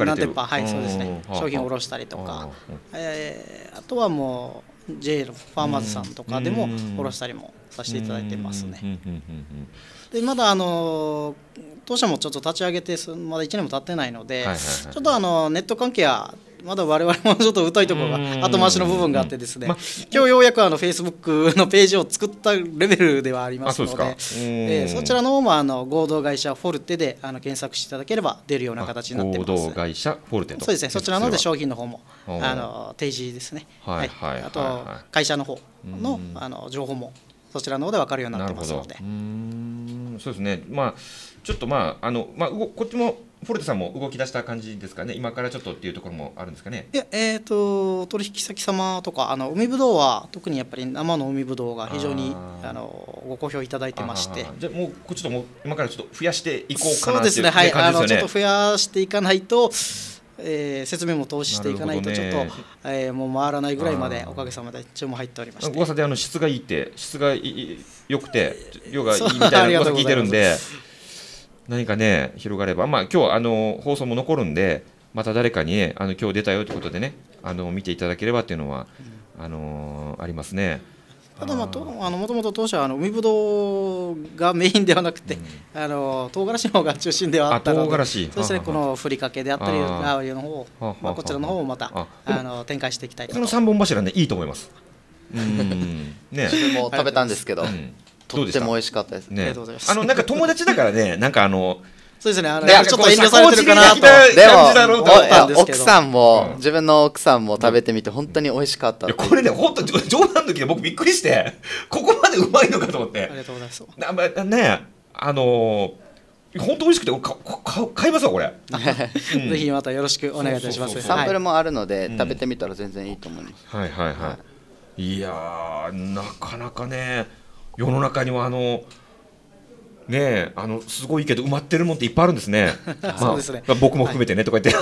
何店舗はいそうですね。うん商品を卸したりとあかあ、えーあとはもう JA のファーマーズさんとかでもうん卸したりもさせていただいてますね。でまだあの当社もちょっと立ち上げてすまだ1年も経ってないので、ちょっとあのネット関係はまだ我々もちょっと疎いところうん。が後回しの部分があってですね、ま今日ようやくあの Facebook のページを作ったレベルではありますのであそえーそちらの方もあの合同会社フォルテであの検索していただければ出るような形になって合ます。同会社フォルテと。そうですね。そちらの方で商品の方もあの提示ですね、はいはい。あとはい会社の方のうん。あの情報もそちらの方で分かるようになってますので。うーん。そうですね。まあちょっとまああのまあこっちもフォルテさんも動き出した感じですかね？今からちょっとっていうところもあるんですかね？いやえー、と取引先様とかあの海ぶどうは特にやっぱり生の海ぶどうが非常にあのご好評いただいてまして。じゃあもうこっちともう今からちょっと増やしていこうかなそうですね。っていうはい。あのちょっと増やしていかないと、えー説明も投資していかないとちょっと、ねえーもう回らないぐらいまでおかげさまで注文入っておりまして。噂であの質がいいって質がいい良くて量がいいみたいな噂聞いとうございてるんで何かね広がれば。まあ今日あの放送も残るんでまた誰かにねあの今日出たよということでねあの見ていただければっていうのは、あのーありますね。ただまあとあのもともと当社はあの海ぶどうがメインではなくて、あの唐辛子の方が中心ではあったのであ唐辛子。そうですねははこのふりかけであったりラー。油の方ははまあ、こちらの方をまたああの展開していきたいなと。その三本柱ねいいと思います。うん。[laughs] ね。も食べたんですけど、うん。どとうでした？っても美味しかったです、ありねがとうございます。あのなんか友達だからね [laughs] なんかあのそうですね。あのねちょっと遠慮されてるかなと。でも奥さんも、うん。自分の奥さんも食べてみて本当に美味しかったこれね本当冗談の時で僕びっくりしてここまでうまいのかと思って。ありがとうございます。なまあねあのー本当美味しくて俺かか買いますわこれ、[laughs] うん。ぜひまたよろしくお願いいたします。サンプルももあるので、うん食べてみたら全然いいと思います、はいはいはい、い、やーなかなかね世の中にはあのねえあのすごいけど埋まってるもんっていっぱいあるんですね。[laughs] まあそうですね。まあ僕も含めてねとか言って、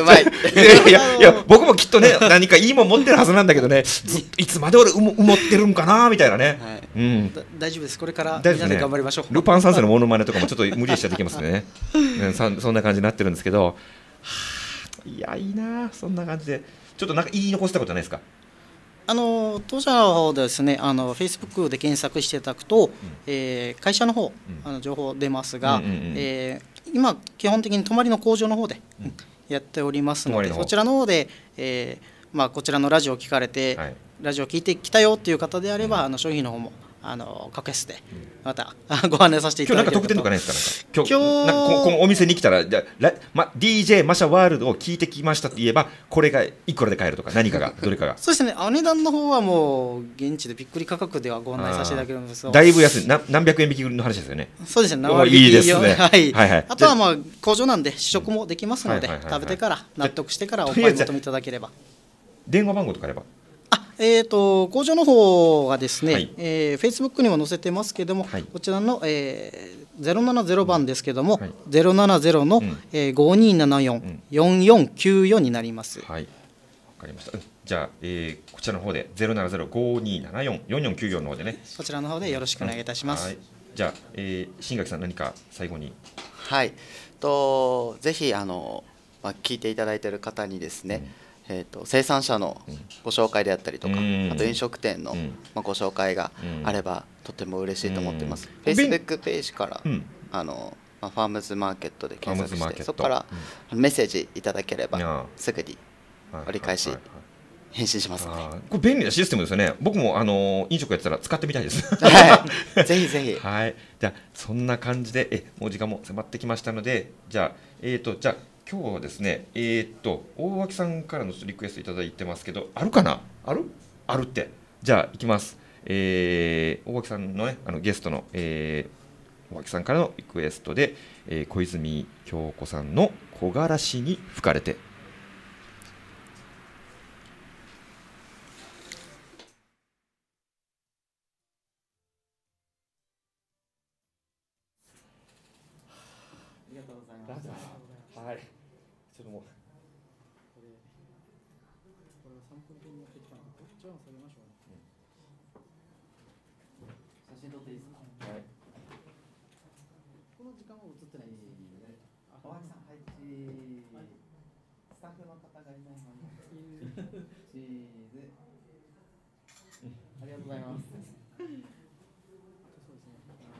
うまい。[laughs] いやいや僕もきっとね何かいいもん持ってるはずなんだけどねずっといつまで俺埋もってるんかなみたいなね、はい。うん。だ大丈夫です。これからみんなで頑張りましょう。ルパン三世のモノマネとかもちょっと無理しちゃできますね。[laughs] ねそそんな感じになってるんですけど。はあいやいいなそんな感じで。ちょっとなんか言い残したことないですか？あの当社の方でですねあの Facebook で検索していただくと、えー会社の方、あの情報出ますが、うんうんうんえー今基本的に泊まりの工場の方で、やっておりますのでそちらの方で、えーまあ、こちらのラジオを聞かれて、はい。ラジオ聞いてきたよっていう方であれば、あの商品の方もあの各 S でまたご案内させてい今日なんか特典とかないですか今日。ここのお店に来たらじゃあラま DJ マシャワールドを聞いてきましたと言えばこれがいくらで買えるとか何かが [laughs] どれかが。そうですねお値段の方はもう現地でびっくり価格ではご案内させていただけるんですがだいぶ安い。な何百円引きの話ですよね。そうですねお生いいですね。[laughs] はい。はいはい。あとはまあ工場なんで試食もできますので食べてから納得してからお買い求めいただければ。電話番号とかあれば。あえー、と工場の方がですね、はい。えー、Facebook にも載せてますけども、はい。こちらの、えー、070番ですけども、はい。070の、うん。えー、5274-4494になります。はい。わかりました。うん。じゃあ、えーこちらの方で07052744494の方でね。こちらの方でよろしくお願いいたします。はい。じゃあ、えー、新垣さん何か最後に。はい。とぜひあの、まあ、聞いていただいている方にですね、えー、と生産者のうんご紹介であったりとか、うん。あと飲食店の、うん。まあ、ご紹介がうん。あればとても嬉しいと思ってます、うん。Facebook ページから、うん。あのまあ、ファームズマーケットで検索してそこからメッセージいただければすぐにはい折り返し返信します。ので、あーこれ便利なシステムですよね。僕もあのー飲食やってたら使ってみたいです。[laughs] はい、[laughs] ぜひぜひ、はい、じゃあそんな感じでえもう時間も迫ってきましたのでじゃあえーとじゃあ今日はですねえーと大脇さんからのリクエストいただいてますけどあるかな？ある？あるって。じゃあいきます。えー大脇さんのねあのゲストの、えー、大脇さんからのリクエストで、えー小泉京子さんの木枯らしに吹かれてありがとうございます。はいちょっともうこれこれはサンプルで持ってきたので、じゃあ下げましょうね。写真撮っていいですかはいこの時間は映ってないですね。あ大脇さん配置スタッフの方がいないのにチーズありがとうございますそうですね。あ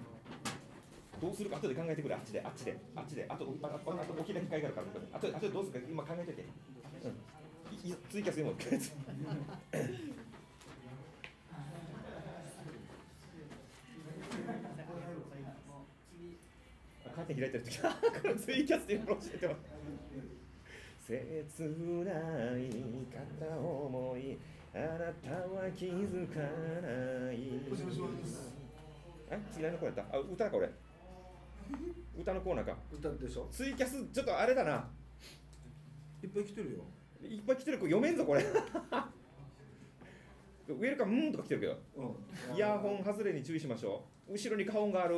のどうするか後で考えてくれ。あっちであっちであっちで。あとあああと大きな機会があるから。あとあとでどうするか今考えてて、うん、いい追加するもん [laughs] カーテン開いてる時。このツイキャスっていうのを教えてます。切ない片思いあなたは気づかないあ次何の声やった。あ歌か俺。歌のコーナーか。歌でしょ？ツイキャスちょっとあれだな。いっぱい来てるよ。いっぱい来てるこれ読めんぞこれ。ウェルカムーンとか来てるけど。うん。イヤホン外れに注意しましょう。後ろに花音がある。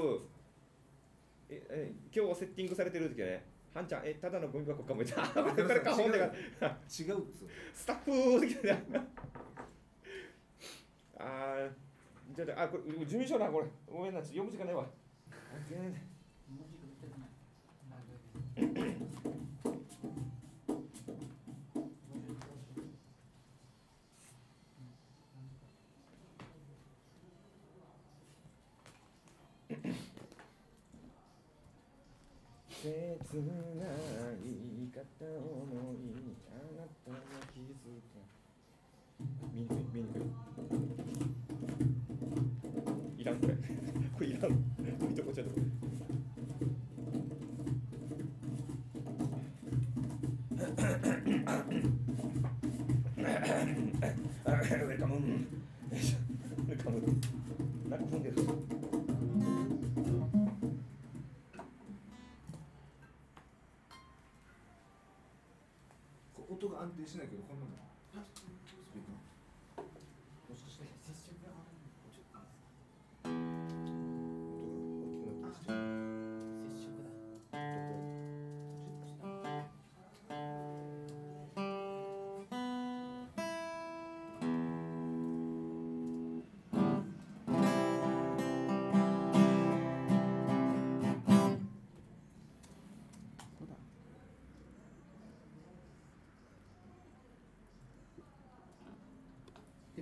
ええ今日セッティングされてる時はねはんちゃんえただのゴミ箱かも。い [laughs] たこれこれ花音だか。ら違うっつうスタッフ的なあーじゃああこれ事務所だこれ。ごめんなちょっと読む時間ないわ。あ全然切ない片思いあなたは気づか見にくい見にくいいらんこれこれいらん置いとこちょっとウルカムなんか踏んでる。音が安定しないけど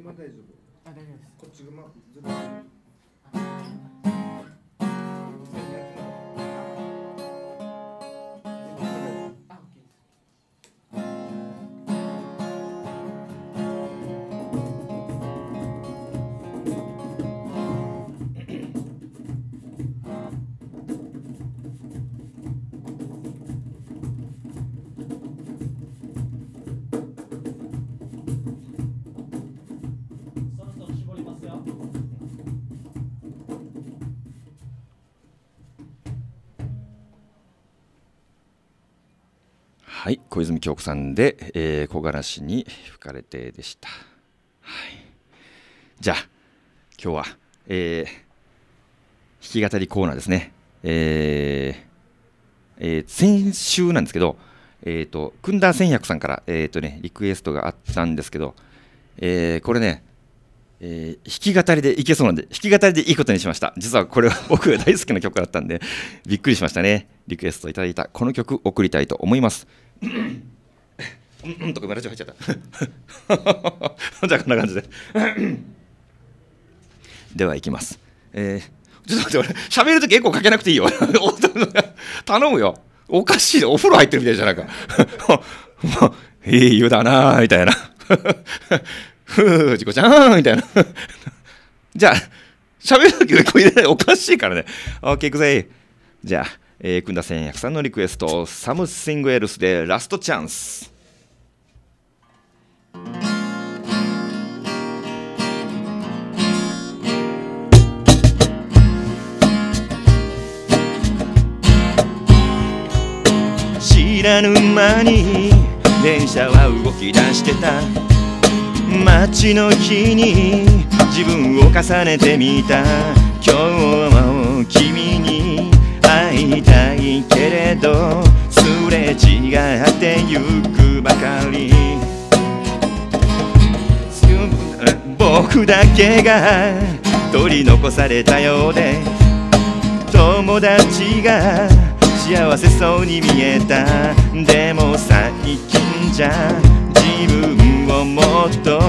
今大丈夫？あ大丈夫です。こっちがまずっと小泉京子さんで「えー、木枯らしに吹かれて」でした、はい、じゃあ今日は、えー、弾き語りコーナーですねえーえー先週なんですけどえー、と、くんだ千百さんから、えーとね、リクエストがあったんですけど、えーこれね、えー弾き語りでいけそうなんで、弾き語りでいいことにしました。実はこれは [laughs] 僕が大好きな曲だったんで、びっくりしましたね。リクエストいただいたこの曲送りたいと思います。うんうんとか今ラジオ入っちゃった。じゃあこんな感じで。では行きます。えーちょっと待って、俺、喋るときエコーかけなくていいよ。頼むよ。おかしいお風呂入ってるみたいじゃないか。いい湯だなぁ、みたいな。ふう、じこちゃん、みたいな。じゃあ、喋るときエコー入れないおかしいからね。オッケー、いくぜ。じゃあ、えー、くんだ千百さんのリクエスト、サムシングエルスでラストチャンス。知らぬ間に電車は動き出してた街の日に自分を重ねてみた今日も君に会いたいけれどすれ違ってゆくばかり。僕だけが取り残されたようで友達が幸せそうに見えた。でも最近じゃ自分をもっと好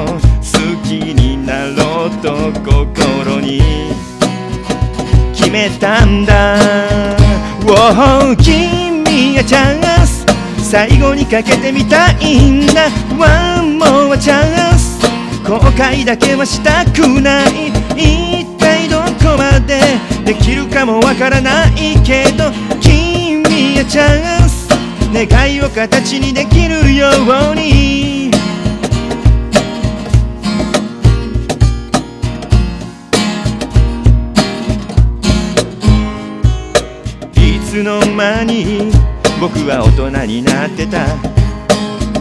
きになろうと心に。めたんだ。Oh 君がチャンス。最後にかけてみたいんだ。One more chance 後悔だけはしたくない。一体どこまでできるかもわからないけど君やチャンス。願いを形にできるように。つの間に僕は大人になってた。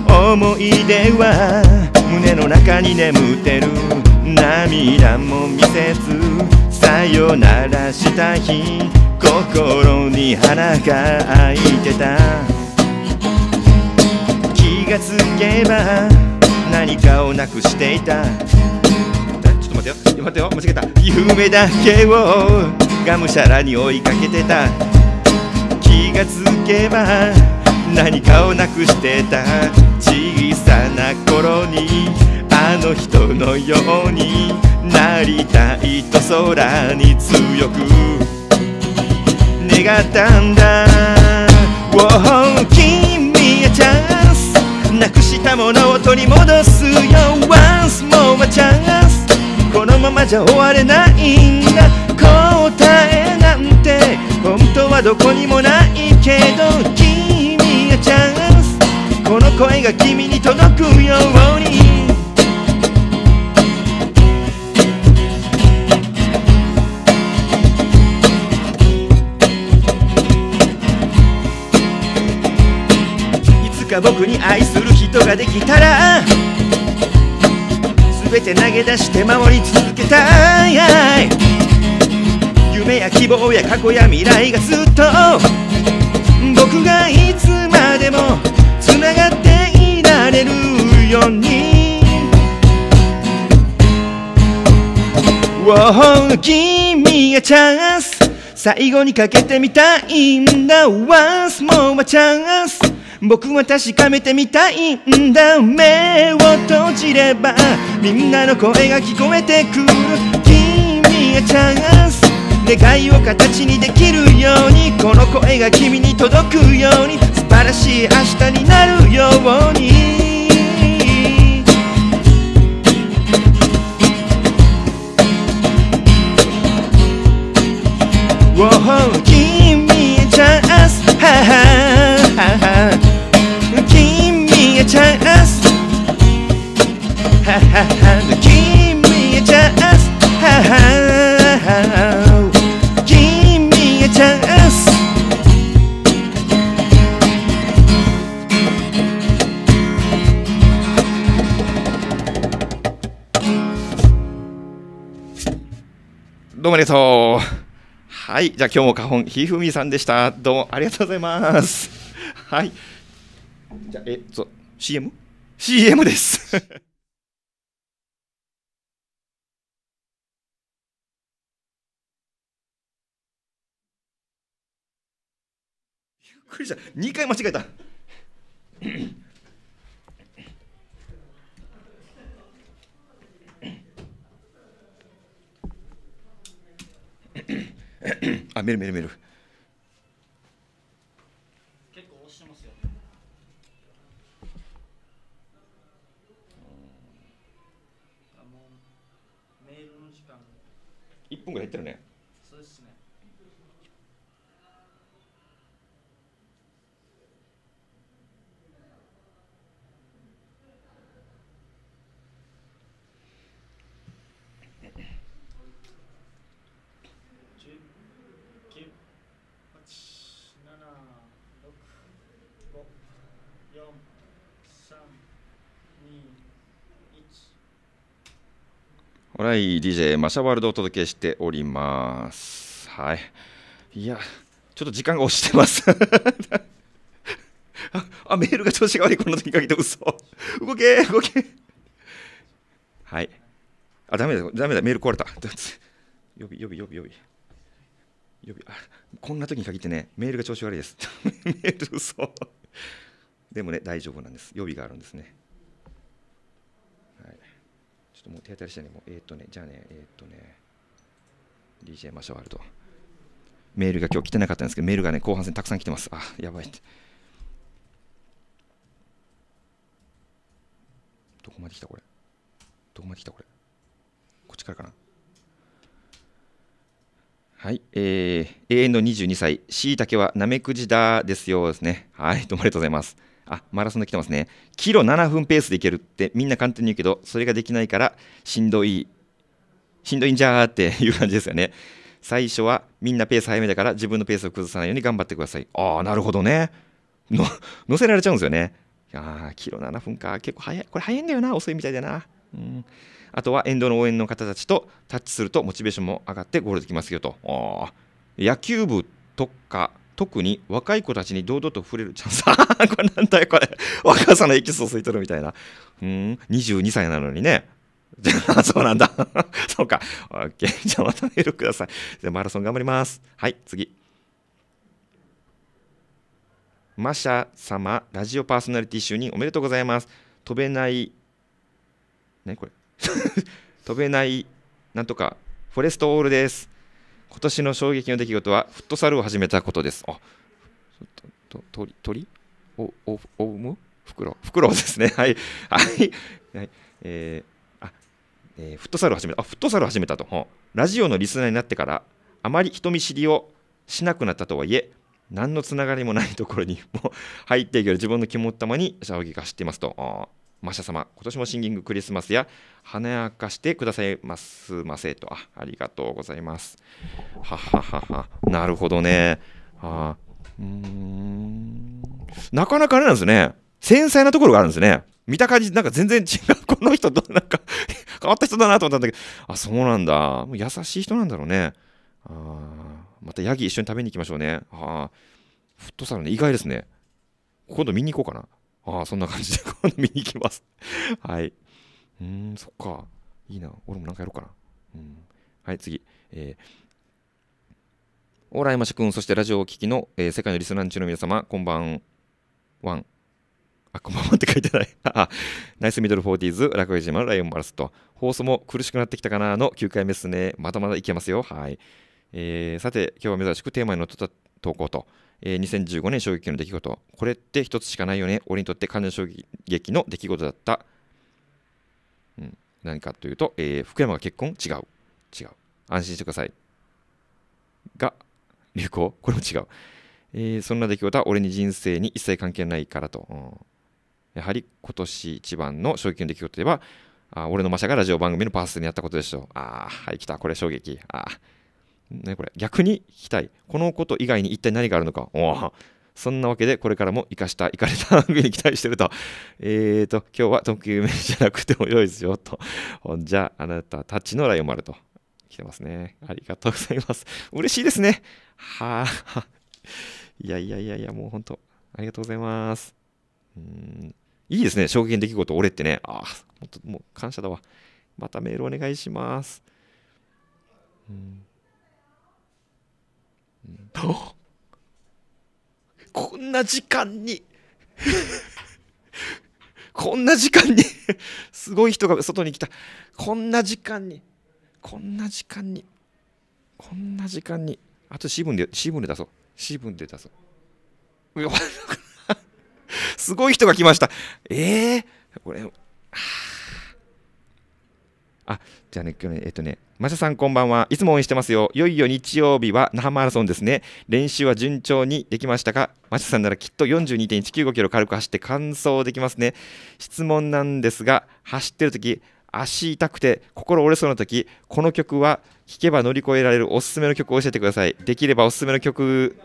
思い出は胸の中に眠ってる涙も見せずさよならした日心に花が開いてた。気がつけば何かをなくしていた。ちょっと待ってよ。待ってよ。間違えた。夢だけをがむしゃらに追いかけてた。気がつけば何かをなくしてた小さな頃にあの人のようになりたいと空に強く願ったんだ Oh 君やチャンスなくしたものを取り戻すよ。Once more chance このままじゃ終われないんだ。どこにもないけど君がチャンス。この声が君に届くように。いつか僕に愛する人ができたら全て投げ出して守り続けたい。夢や希望や過去や未来がずっと僕がいつまでもつながっていられるように。Oh 君がチャンス。最後にかけてみたいんだ。Once more a chance 僕は確かめてみたいんだ。目を閉じればみんなの声が聞こえてくる。君がチャンス。願いを形にできるようにこの声が君に届くように素晴らしい明日になるように Oh, give me a chance. どうもありがとう。はい、じゃあ今日も花本ひふみさんでした。どうもありがとうございます。はい。じゃあ、え、そう、CM?CM です。[laughs] びっくりした。2回間違えた。[coughs] あ、メルメルメル。結構押してますよあもうメールの時間1分ぐらいいってるね十九八七六五四三二一ほらい DJ マシャワールドをお届けしております。はい。いや、ちょっと時間が押してます。[laughs] ああ、メールが調子が悪い、この時にかけて嘘。動け、動け。はい。あ、ダメだ、ダメだ、メール壊れた。予備、予備、予備、予備。予備あこんな時に限ってね、メールが調子悪いです。[laughs] メール嘘。でもね、大丈夫なんです。予備があるんですね。ちょっともう手当たりしてね、もうえーっとね、じゃあね、えーっとね、DJ マシャワールド。メールが今日来てなかったんですけど、メールがね、後半戦たくさん来てます。あ、やばいって。どこまで来たこれ？どこまで来たこれ？こっちからかな？はい、えー、永遠の22歳、しいたけはなめくじだですよですね。はい、どうもありがとうございます。あ、マラソンで来てますね。キロ7分ペースでいけるってみんな簡単に言うけど、それができないからしんどい、しんどいんじゃーって [laughs] いう感じですよね。最初はみんなペース早めだから自分のペースを崩さないように頑張ってください。ああ、なるほどね。の乗せられちゃうんですよね。ああ、キロ7分か。結構早い。これ早いんだよな。遅いみたいだな。うん。あとは沿道の応援の方たちとタッチするとモチベーションも上がってゴールできますよと。ああ野球部とか特に若い子たちに堂々と触れるチャンス。[laughs] これなんだよこれ。若さのエキスを吸い取るみたいな。うん。22歳なのにね。あ、[laughs] そうなんだ。[laughs] そうか。オッケー。じゃあまたメールください。じゃマラソン頑張ります。はい、次。マシャ様、ラジオパーソナリティ就任おめでとうございます。飛べない、何これ飛べない、なんとか、フォレストオールです。今年の衝撃の出来事は、フットサルを始めたことです。あ、とと鳥鳥？お、お、おむ？フクロウ。[laughs] フクロウですね。[laughs] はい。はい。はい、えーあ、えーフットサルを始めた。あ、フットサルを始めたと。ラジオのリスナーになってから、あまり人見知りをしなくなったとはいえ、何のつながりもないところにも入っていける自分の肝っ玉に衝撃が走っていますと。マシャ様、今年もシンギングクリスマスや華やかしてくださいますませと。あありがとうございます。はははは。なるほどね。あうん。なかなかあれなんですね。繊細なところがあるんですね。見た感じ、なんか全然違う。この人となんか変わった人だなと思ったんだけど、あ、そうなんだ。もう優しい人なんだろうね。あまたヤギ一緒に食べに行きましょうね。あフットサルね、意外ですね。今度見に行こうかな。ああ、そんな感じで今度見に行きます。[laughs] はい。うん、そっか。いいな。俺もなんかやろうかな。うん、はい、次。えー、オーライマシ君、そしてラジオをお聞きの、えー世界のリスナー中の皆様、こんばんはん。あ、こんばんは [laughs] って書いてない。あナイスミドルフォーティーズ、落語島のライオンマラスと、放送も苦しくなってきたかなの9回目ですね。まだまだいけますよ。はい。えーさて、今日は珍しくテーマにのっとった投稿と、えー2015年衝撃の出来事。これって一つしかないよね。俺にとって完全衝撃の出来事だった。うん、何かというと、えー福山が結婚？違う。違う。安心してください。が、流行？これも違う。えーそんな出来事は俺に人生に一切関係ないからと。うんやはり今年一番の衝撃の出来事といえば、あ俺のマシャがラジオ番組のパースにやったことでしょう。ああ、はい、来た。これ衝撃。ああ。ね、これ逆に聞きたい。このこと以外に一体何があるのか。おそんなわけで、これからも生かした、生かれた番組に期待してると。[laughs] えーと、今日は特有名じゃなくても良いですよと。ほんじゃ、ああなたたちのライオン丸と。来てますね。ありがとうございます。嬉しいですね。はあ。いやいやいやいや、もう本当、ありがとうございます。うんいいですね、衝撃の出来事、俺ってね。ああ、本当、もう感謝だわ。またメールお願いします。うんこんな時間にこんな時間にすごい人が外に来た。こんな時間にこんな時間にこんな時間に。あと新聞で新聞で出そう。新聞で出そう。[laughs] すごい人が来ました。えー、これああじゃあね今日ねえっとねマシャさんこんばんは。いつも応援してますよ。いよいよ日曜日は那覇マラソンですね。練習は順調にできましたか？マシャさんならきっと42.195キロ軽く走って完走できますね。質問なんですが走ってる時足痛くて心折れそうな時この曲は聴けば乗り越えられるおすすめの曲を教えてください。できればおすすめの曲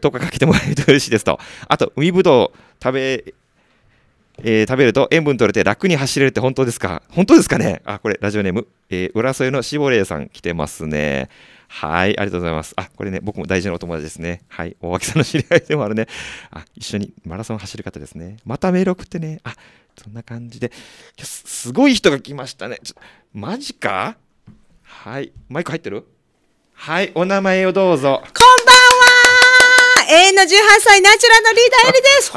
とかかけてもらえると嬉しいですと。あと海ぶどう食べえー食べると塩分取れて楽に走れるって本当ですか？本当ですかね？あ、これラジオネーム、えー、浦添のしぼれいさん来てますね。はい、ありがとうございます。あ、これね、僕も大事なお友達ですね。はい、大脇さんの知り合いでもあるね。あ、一緒にマラソン走る方ですね。またメール送ってね。あ、そんな感じで。すすごい人が来ましたね。ちょマジか？はい、マイク入ってる？はい、お名前をどうぞ。こん永遠の18歳ナチュラルのリーダーエリです。[laughs]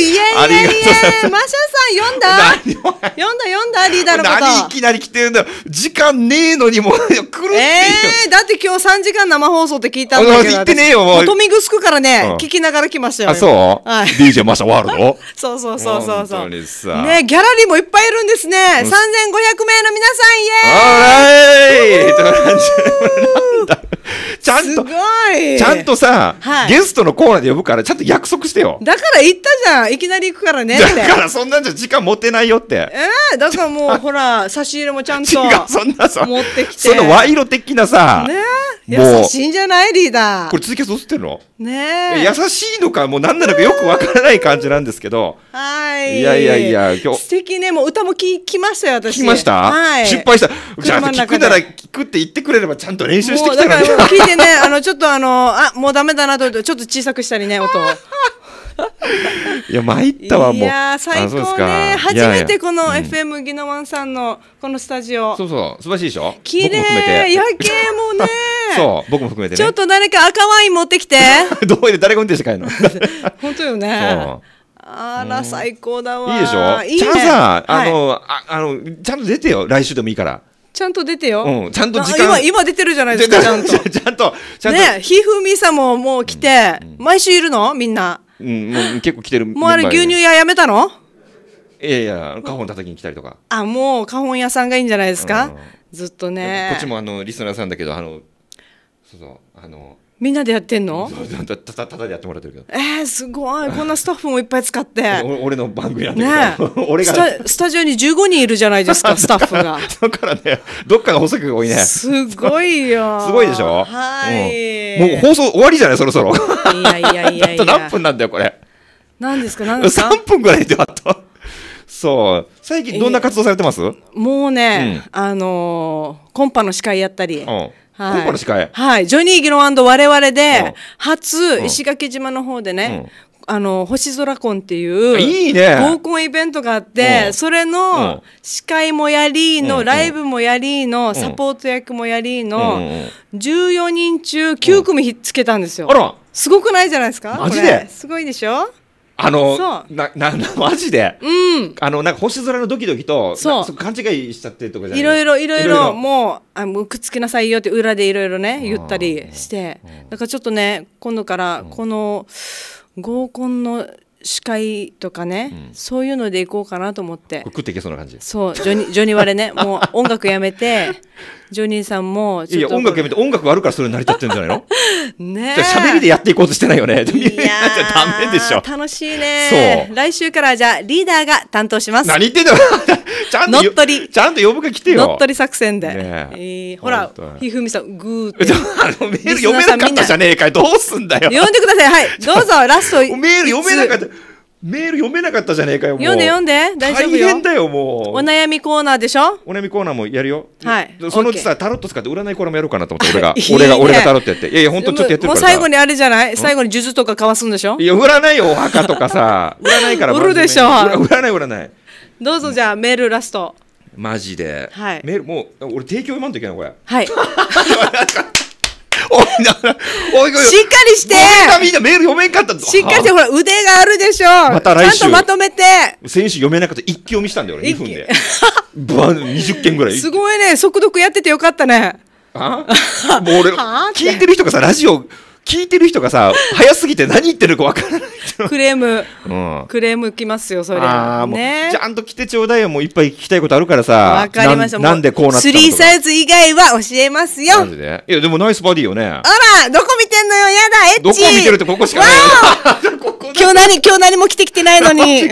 イエイイエイイエイマシャさん読んだ？読んだ読んだリーダーのこと。何いきなり来てるんだよ時間ねえのにもう来るって。えー、だって今日3時間生放送って聞いたんだけど。あ言ってねえよもう私トミグスクからね、うん聞きながら来ましたよ。あ、そう、はい ?DJ マシャワールド？[laughs] そうそうそうそうそう。ね、ギャラリーもいっぱいいるんですね。3500名の皆さん、イエーイちゃんとちゃんとさ、はい。ゲストのコーナーで呼ぶからちゃんと約束してよだから言ったじゃん。いきなり行くからね。だからそんなんじゃ時間持てないよって。えー、だからもうほら差し入れもちゃんと [laughs] そんなさ持ってきて。その賄賂的なさ、ね優しいんじゃない？リーダー。これツイキャス映ってるの、ね優しいのかもう何なのかよくわからない感じなんですけど。はい。いやいやいや今日素敵ね。もう歌も聞きましたよ私。聞きました、はい。失敗した。じゃあ聞くなら聞くって言ってくれればちゃんと練習してだから聞いてねあのちょっとあのあもうダメだなと思ってちょっと小さくしたりね音を。いや参ったわもう。いやー最高か。ね初めてこのうん FM ギノワンさんのこのスタジオ。そうそう。素晴らしいでしょ？綺麗。夜景もね。[laughs] そう僕も含めてね。ちょっと誰か赤ワイン持ってきて。[laughs] どうやって誰が運転して帰るの？[laughs] 本当よね。あら最高だわ。いいでしょ？いいね。ちゃんとさ、あはい。の、ああの、ちゃんと出てよ、来週でもいいから。ちゃんと出てよ。うんちゃんと時間あ今、今出てるじゃないですか、ちゃんと。[laughs] ちゃんと、ちゃんと、ねひふみさんももう来て、毎週いるの？みんな。うん、もう結構来てる。もうあれ牛乳屋やめたの？いやいや、カホン叩きに来たりとか。あ、もう花本屋さんがいいんじゃないですか？うんずっとね。こっちもあの、リスナーさんだけど、あの、そうそう、あの、みんなでやってんの？そうたたたただでやってもらってるけど。えー、すごい。こんなスタッフもいっぱい使って。お [laughs] 俺の番組なんだねけど、俺スが。タスタジオに15人いるじゃないですか、[laughs] スタッフが。だからね、どっかの補足が多いね。すすごいよ。ごいでしょ？はい。うんもう放送終わりじゃない、そろそろ。いやいやいやいや [laughs] あと何分なんだよ、これ。何ですか、何ですか？3分ぐらいであと。そう。最近どんな活動されてます、うん。もうね、あのーコンパの司会やったり。コンパの司会？はい、ジョニー・ギロ我々うん。で初ん。石垣島の方でね、あの星空婚っていういいね。合コンイベントがあって、うん。それうん。の司会もやりの、ライブもやりの、サポート役もやりの、うんうん14人中9組ひっつけたんですよ。あら。すごくないじゃないですか？マジで？すごいでしょ？あのそ、な、な、なマジで？うん。あの、なんか星空のドキドキと、そう。な勘違いしちゃってるとかじゃない？いろいろいろいいろもうあもうくっつけなさいよって裏でいろいろね言ったりして。だからちょっとね今度からこの合コンの司会とかね、そういうのでいこうかなと思って。食っていけそうな感じ。そうジョニジョニワレね。もう音楽やめて [laughs] ジョニーさんもいや、音楽やめて、音楽があるからそれ成り立ってるんじゃないの？[laughs] ねじゃあ喋りでやっていこうとしてないよね。いやダメでしょ。楽しいねそう来週からじゃあリーダーが担当します何言ってんだよちゃんとよ乗っ取りちゃんと呼ぶか来てよ。乗っ取り作戦で、ねええーほらひふみさんグーってあのメール読めなかったじゃねえかよ。どうすんだよ。[laughs] 読んでください。はい。どうぞ、ラスト。メール読めなかった。メール読めなかったじゃねえかよ読んで読んで。大丈夫よ。大変だよもう。お悩みコーナーでしょ？お悩みコーナーもやるよ。はい。でそのうちさ、タロット使って占いコーナーもやろうかなと思って、俺が。[laughs] 俺が、俺がタロットやって。いやいや、本当ちょっとやって。もう最後にあれじゃない？最後に数珠とか交わすんでしょ？いや、占いよ、お墓とかさ。[laughs] 占いから売るでしょ？[laughs] 占い、占い。どうぞじゃあメールラスト。マジで。はい。メール、もう、俺提供読まんといけないの、これ。はいしっかおい、な、おい、おい、りして。みんなメール読めんかったしっかりしてほら腕があるでしょ。また来週。ちゃんとまとめて。先週読めなかった一気読みしたんだよ、俺、2一気。分で。ば20件ぐらい。すごいね速読やっててよかったね。あ？もう俺、聞いてる人がさ、ラジオ、聞いてる人がさ、早すぎて何言ってるかわからない。クレームうん。クレームきますよそれあねちゃんと来てちょうだいよ。もういっぱい聞きたいことあるからさ。わかりましたなんなんでこうなったのスリーサイズ以外は教えますよマジで？いや、でもナイスバディよね。あらどこ見てんのよやだエッチどこ見てるってここしかないよ。[laughs] 今日何今日何も着てきてないのに。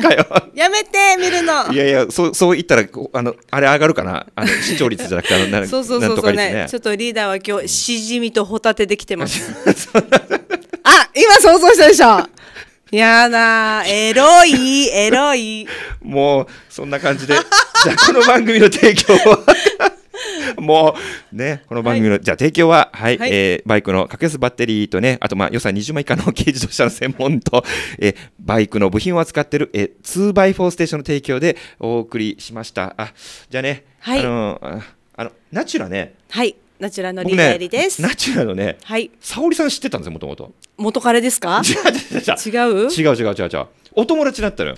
やめて見るのいやいや、そう、そう言ったら、あの、あれ上がるかな？あの、視聴率じゃなくて、あの、[laughs] なそうそうそうそうとか率ねねちょ。っとリーダーは今日しじみとホタテできてます [laughs] あ今想像したでしょやだエロいエロい [laughs] もう、そんな感じで。じゃあ、この番組の提供は。[laughs] もう、ね、この番組の、じゃあ提供は、はい、はい。えーバイクの格安バッテリーとね、あと、まあ、予算20万以下の [laughs] 軽自動車の専門と、えーバイクの部品を扱ってる、えー、2x4 ステーションの提供でお送りしました。あ、じゃあね、はい。あの、ああの、ナチュラね、はい。ナチュラのリ僕ねーダーエリです、ナチュラのね、はい。沙織さん知ってたんですよ、もともと。元彼ですか？[laughs] 違う違う違う違う。違う。違う？違う違う違う。お友達だったのよ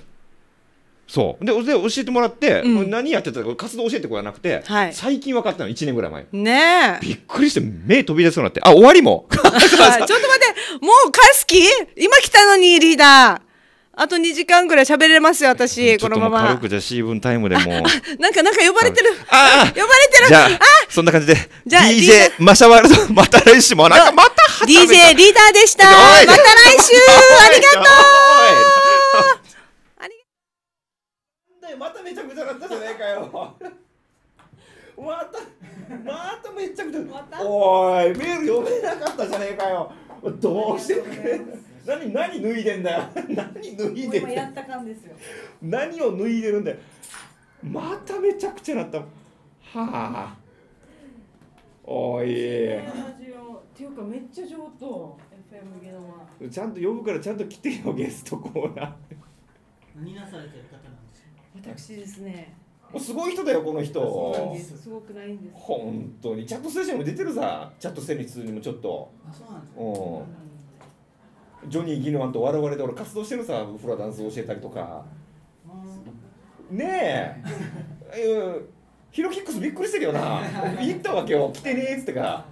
そう。でで教えてもらって、うん。何やってたか活動教えてこらなくて、はい。最近分かったの1年ぐらい前。ねえ。びっくりして目飛び出そうになってあ終わりも。[laughs] ちょっと待ってもう返す気今来たのにリーダー。あと2時間ぐらい喋れますよ私このまま。軽くじゃあシーブンタイムでもう。[laughs] なんかなんか呼ばれてる？[laughs] ああ呼ばれてる？じゃあそんな感じでじゃあ DJ マシャワールドまた来週もなんかまた DJ リーダーでした。また来週。ありがとうまためちゃくちゃなったじゃねえかよ。またまためちゃくちゃおいメール読めなかったじゃねえかよ。どうしてくれ何何脱いでんだよ。何脱いでんだよ。た感ですよ。何を脱いでるんだよ。まためちゃくちゃなった。はあ。おい。っていうかめっちゃ上等。FM ゲノは。ちゃんと呼ぶからちゃんと来てよゲストコーナー。何なされてる方私ですね。もうすごい人だよこの人。す。ごくないんです。本当に。チャットステーションにも出てるさ。チャットセリツにもちょっと。あそうなんですかうん。ジョニー・ギノワンと我々で俺活動してるさ。フラダンス教えたりとか。ねえ。うん。ヒロキックスびっくりしてるよな。[laughs] 言ったわけよ。来てねえっつってから。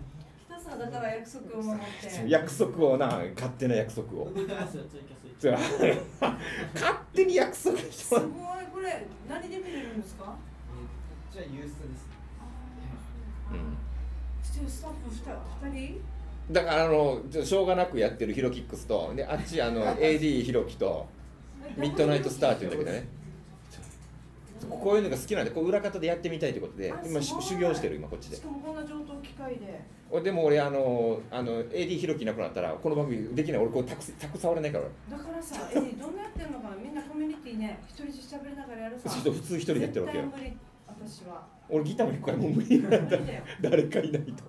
だから約束を守って。約束をな勝手な約束を。[laughs] [laughs] 勝手に約束してす。ごい。これ何で見れるんですか？こっちはユースです。うん。スタッフ 2, 人？だからあのしょうがなくやってるヒロキックスとであっちあの [laughs] AD ヒロキとミッドナイトスターっていうんだけどねこういうのが好きなんでこう裏方でやってみたいということで今し修行してる今こっちで。しかもこんな上等機械で。俺でも俺あのあの AD ヒロキいなくなったらこの番組できない俺こうタクタク触れないから。だからさエディどんなやってんのかなみんなコミュニティね一人で喋りながらやるさ。ちょっと普通一人でやってるわけよ。私は。俺ギターも弾くからもう無理なんだ。誰かいないと。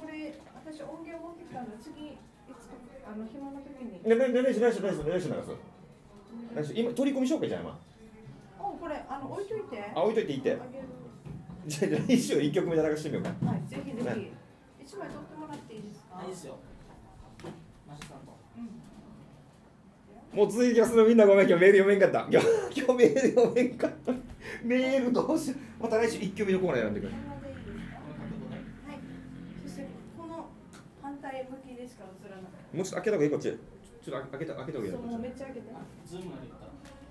これ私音源持ってきたんだ。次いつかあの暇な時に。ねねねねしないしないしないしないしない今取り込み紹介じゃん今おこれあの置いといて。あ置いといていいって。じゃあ来週1曲目で流してみようか。はいぜひぜね。ひ一枚取ってもらっていいですか？いいですよ。マシさんと。もう続きますのみんなごめん今日メール読めんかった。今 [laughs] 日今日メール読めんかった。[laughs] メールどうしよう。また来週1曲目のコーナー選んでくれはい。そしてこの反対向きでしか映らない。もうちょっと開けた方がいいこっち。ちょっと開けた開けた方がいいそうもうめなっちゃ開けて。ズームまで行った。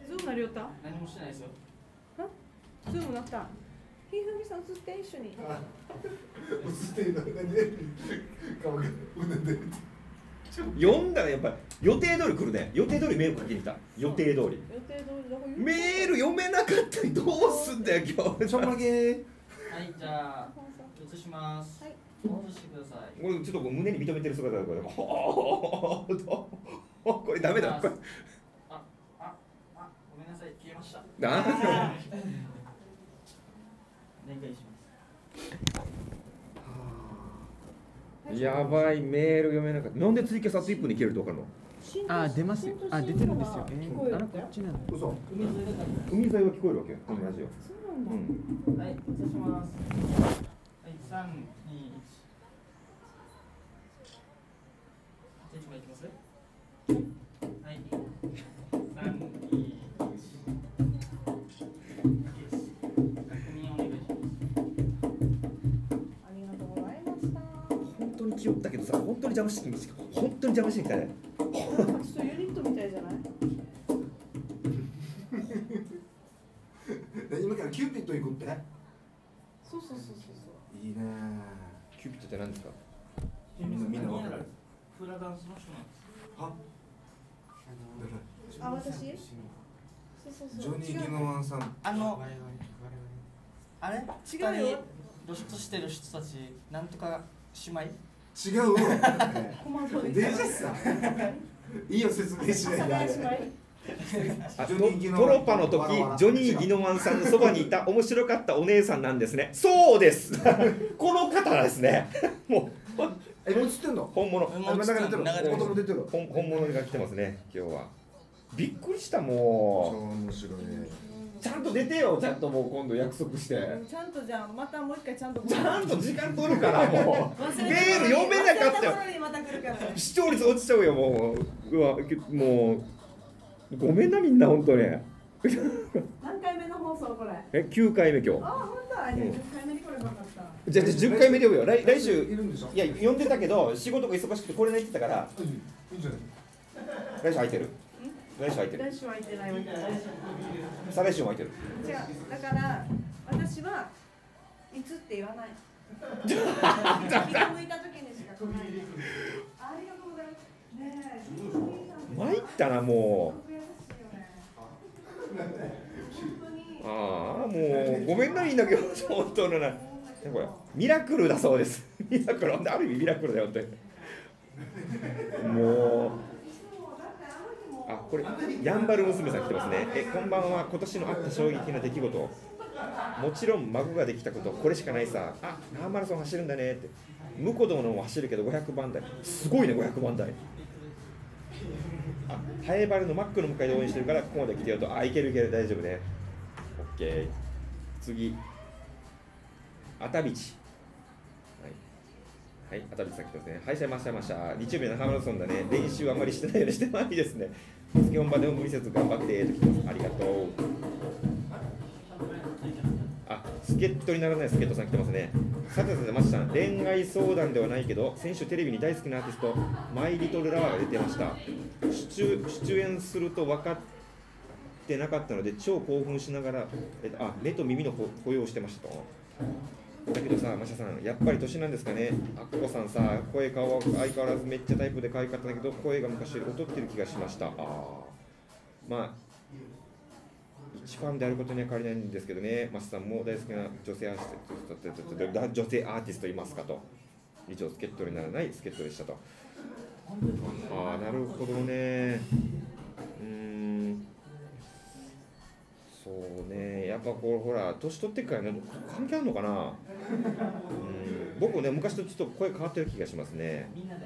ズームなりよった？何もしてないですよズームなった。ひふみさん映って一緒に。映って読んだらやっぱ予定通り来るね予定通りメール書きに来た予定通り予定通りメール読めなかったりどうすんだよ今日ちょんまげはい。じゃあ映しますはい。ポーズしてください。俺ちょっとこう胸に認めてる姿だからほーこれダメだこれああした。なお願いします。やばいメール読めなかったなんでツイキャスあと1分で消えると分かるの？あ、出ますよ。あ、出てるんですよ。えー、あら、こっちなんだ。嘘海沿いは聞こえるわけこのラジオうんら。はい、お願いします。はい、三、二、一。八一枚いきます。本当に気負ったけどさ本当に邪魔してきた本当に邪魔してきたねちょっとユニットみたいじゃない？[laughs] 今からキューピッド行くってそうそうそうそうそう。いいねキューピットって何ですか？みんなみんな分かる？フラダンスの人なんです。は？あ、私？そうそうジそう。ョニー・ギノワンさんあの、あれ？違うよ。露出してる人たち、なんとか姉妹？違うデジさいいよ説明しないで。トロパの時ジョニー・ギノワンさんのそばにいた面白かったお姉さんなんですね。そうです。[laughs] この方ですね。もう。え映ってんの？本物。本本物が来てますね今日は。びっくりした超も面白いね。うちゃんと出てよちゃんともう今度約束して。ちゃんとじゃあまたもう一回ちゃんと。ちゃんと時間取るからもう。忘メール読めなかったよ。視聴率落ちちゃうよもう。うわもうごめんなみんな本当に。何回目の放送これ？え9回目今日。あ、本当。あ、じゃあ10回目に来ればよかった。じゃあじゃあ10回目で呼ぶよ。来来い週るんでしょ？いや呼んでたけど仕事が忙しくてこれないって言ってたから。いいいいんじゃない？来週空いてる？来週空いてる？来週は行ってないわけ。再来週も空いてる違う。だから私はいつって言わない。気が向いた時にしか来ない。ありがとうございます。ねえ、参ったなもう。ああもうごめんなみんな今日本当のなこれミラクルだそうですミラクルある意味ミラクルだよってもうあこれやんばる娘さん来てますね。えこんばんは。今年のあった衝撃な出来事。もちろん孫ができたこと。これしかないさ。あハーマラソン走るんだね。って。婿殿も走るけど500番台すごいね500番台あハエバルのマックの向かいで応援してるからここまで来てよと。あいけるいける。大丈夫ね。オッケー。次。あたびちはい、はい、あたびちさん来てますね。はいしゃいましたました。日曜日のハマラソンだね。練習あまりしてないよねしてないですね。月本番でも無理せず頑張ってと来てますありがとうあ、助っ人にならない助っ人さん来てますね。さてさて、ましさん、恋愛相談ではないけど、先週テレビに大好きなアーティスト、マイ・リトル・ラワーが出てました。出出演すると分かってなかったので、超興奮しながら、えっと、あ目と耳の保養してましたと。だけどさ、マシャさん、やっぱり年なんですかね、アッコさんさ、声顔は相変わらずめっちゃタイプで可愛かったんだけど、声が昔より劣ってる気がしました。あ。まあ一ファンであることには変わりないんですけどね、マスさんも大好きな女性アーティスト女性アーティストいますかと、以上、助っ人にならない助っ人でしたと。ああ、なるほどね。うん。そうね、やっぱこうほら、年取ってからね、関係あるのかな？うん、僕ね、昔とちょっと声変わってる気がしますね。みんなで。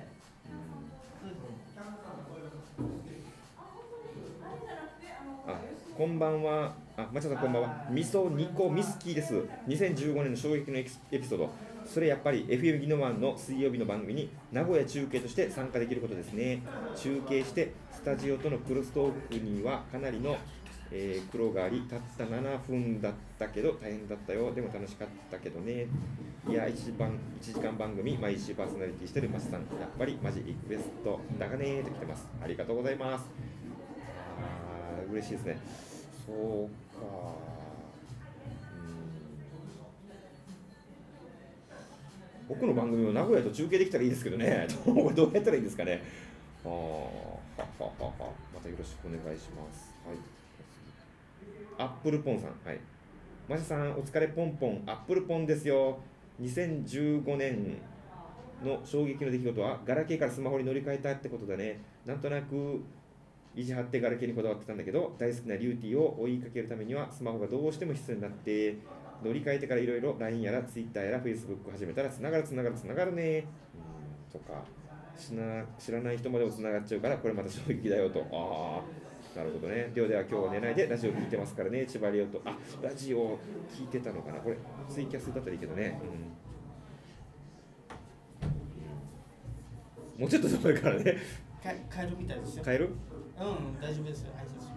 あ、こんばんは。あ、町田さんこんばんは。みそニコミスキーです。2015年の衝撃のエキスエピソード。それやっぱり FM ギノワンの水曜日の番組に名古屋中継として参加できることですね。中継してスタジオとのクロストークにはかなりの、えー苦労があり、たった7分だったけど大変だったよ。でも楽しかったけどね。いや、1時間 ,1 時間番組、毎週パーソナリティしてるマスさん、やっぱりマジリクエストだがねーと来てます。ありがとうございます。あー嬉しいですね。そうか。うん僕の番組を名古屋と中継できたらいいですけどね。[laughs] どうやったらいいんですかね。あーははははまたよろしくお願いします。はい。アップルポンさん。はい。マシさん、お疲れポンポン。アップルポンですよ。2015年の衝撃の出来事は、ガラケーからスマホに乗り換えたってことだね。なんとなく意地張ってガラケーにこだわってたんだけど大好きなリューティーを追いかけるためにはスマホがどうしても必要になって乗り換えてからいろいろ LINE やら Twitter やら Facebook 始めたらつながるつながるつながるねうんとか知ら知らない人までもつながっちゃうからこれまた衝撃だよとああなるほどね。ではでは今日は寝ないでラジオ聞いてますからね。千葉リオとあラジオ聞いてたのかな。これツイキャスだったらいいけどね、うん。もうちょっと寒いからね。か帰るみたいですよ。帰る？うん大丈夫ですよ。挨拶。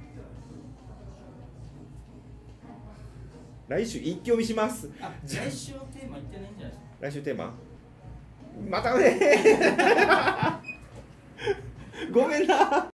来週一挙見します。あ来週のテーマ言ってないんじゃない来週テーマ？またね。[laughs] ごめんな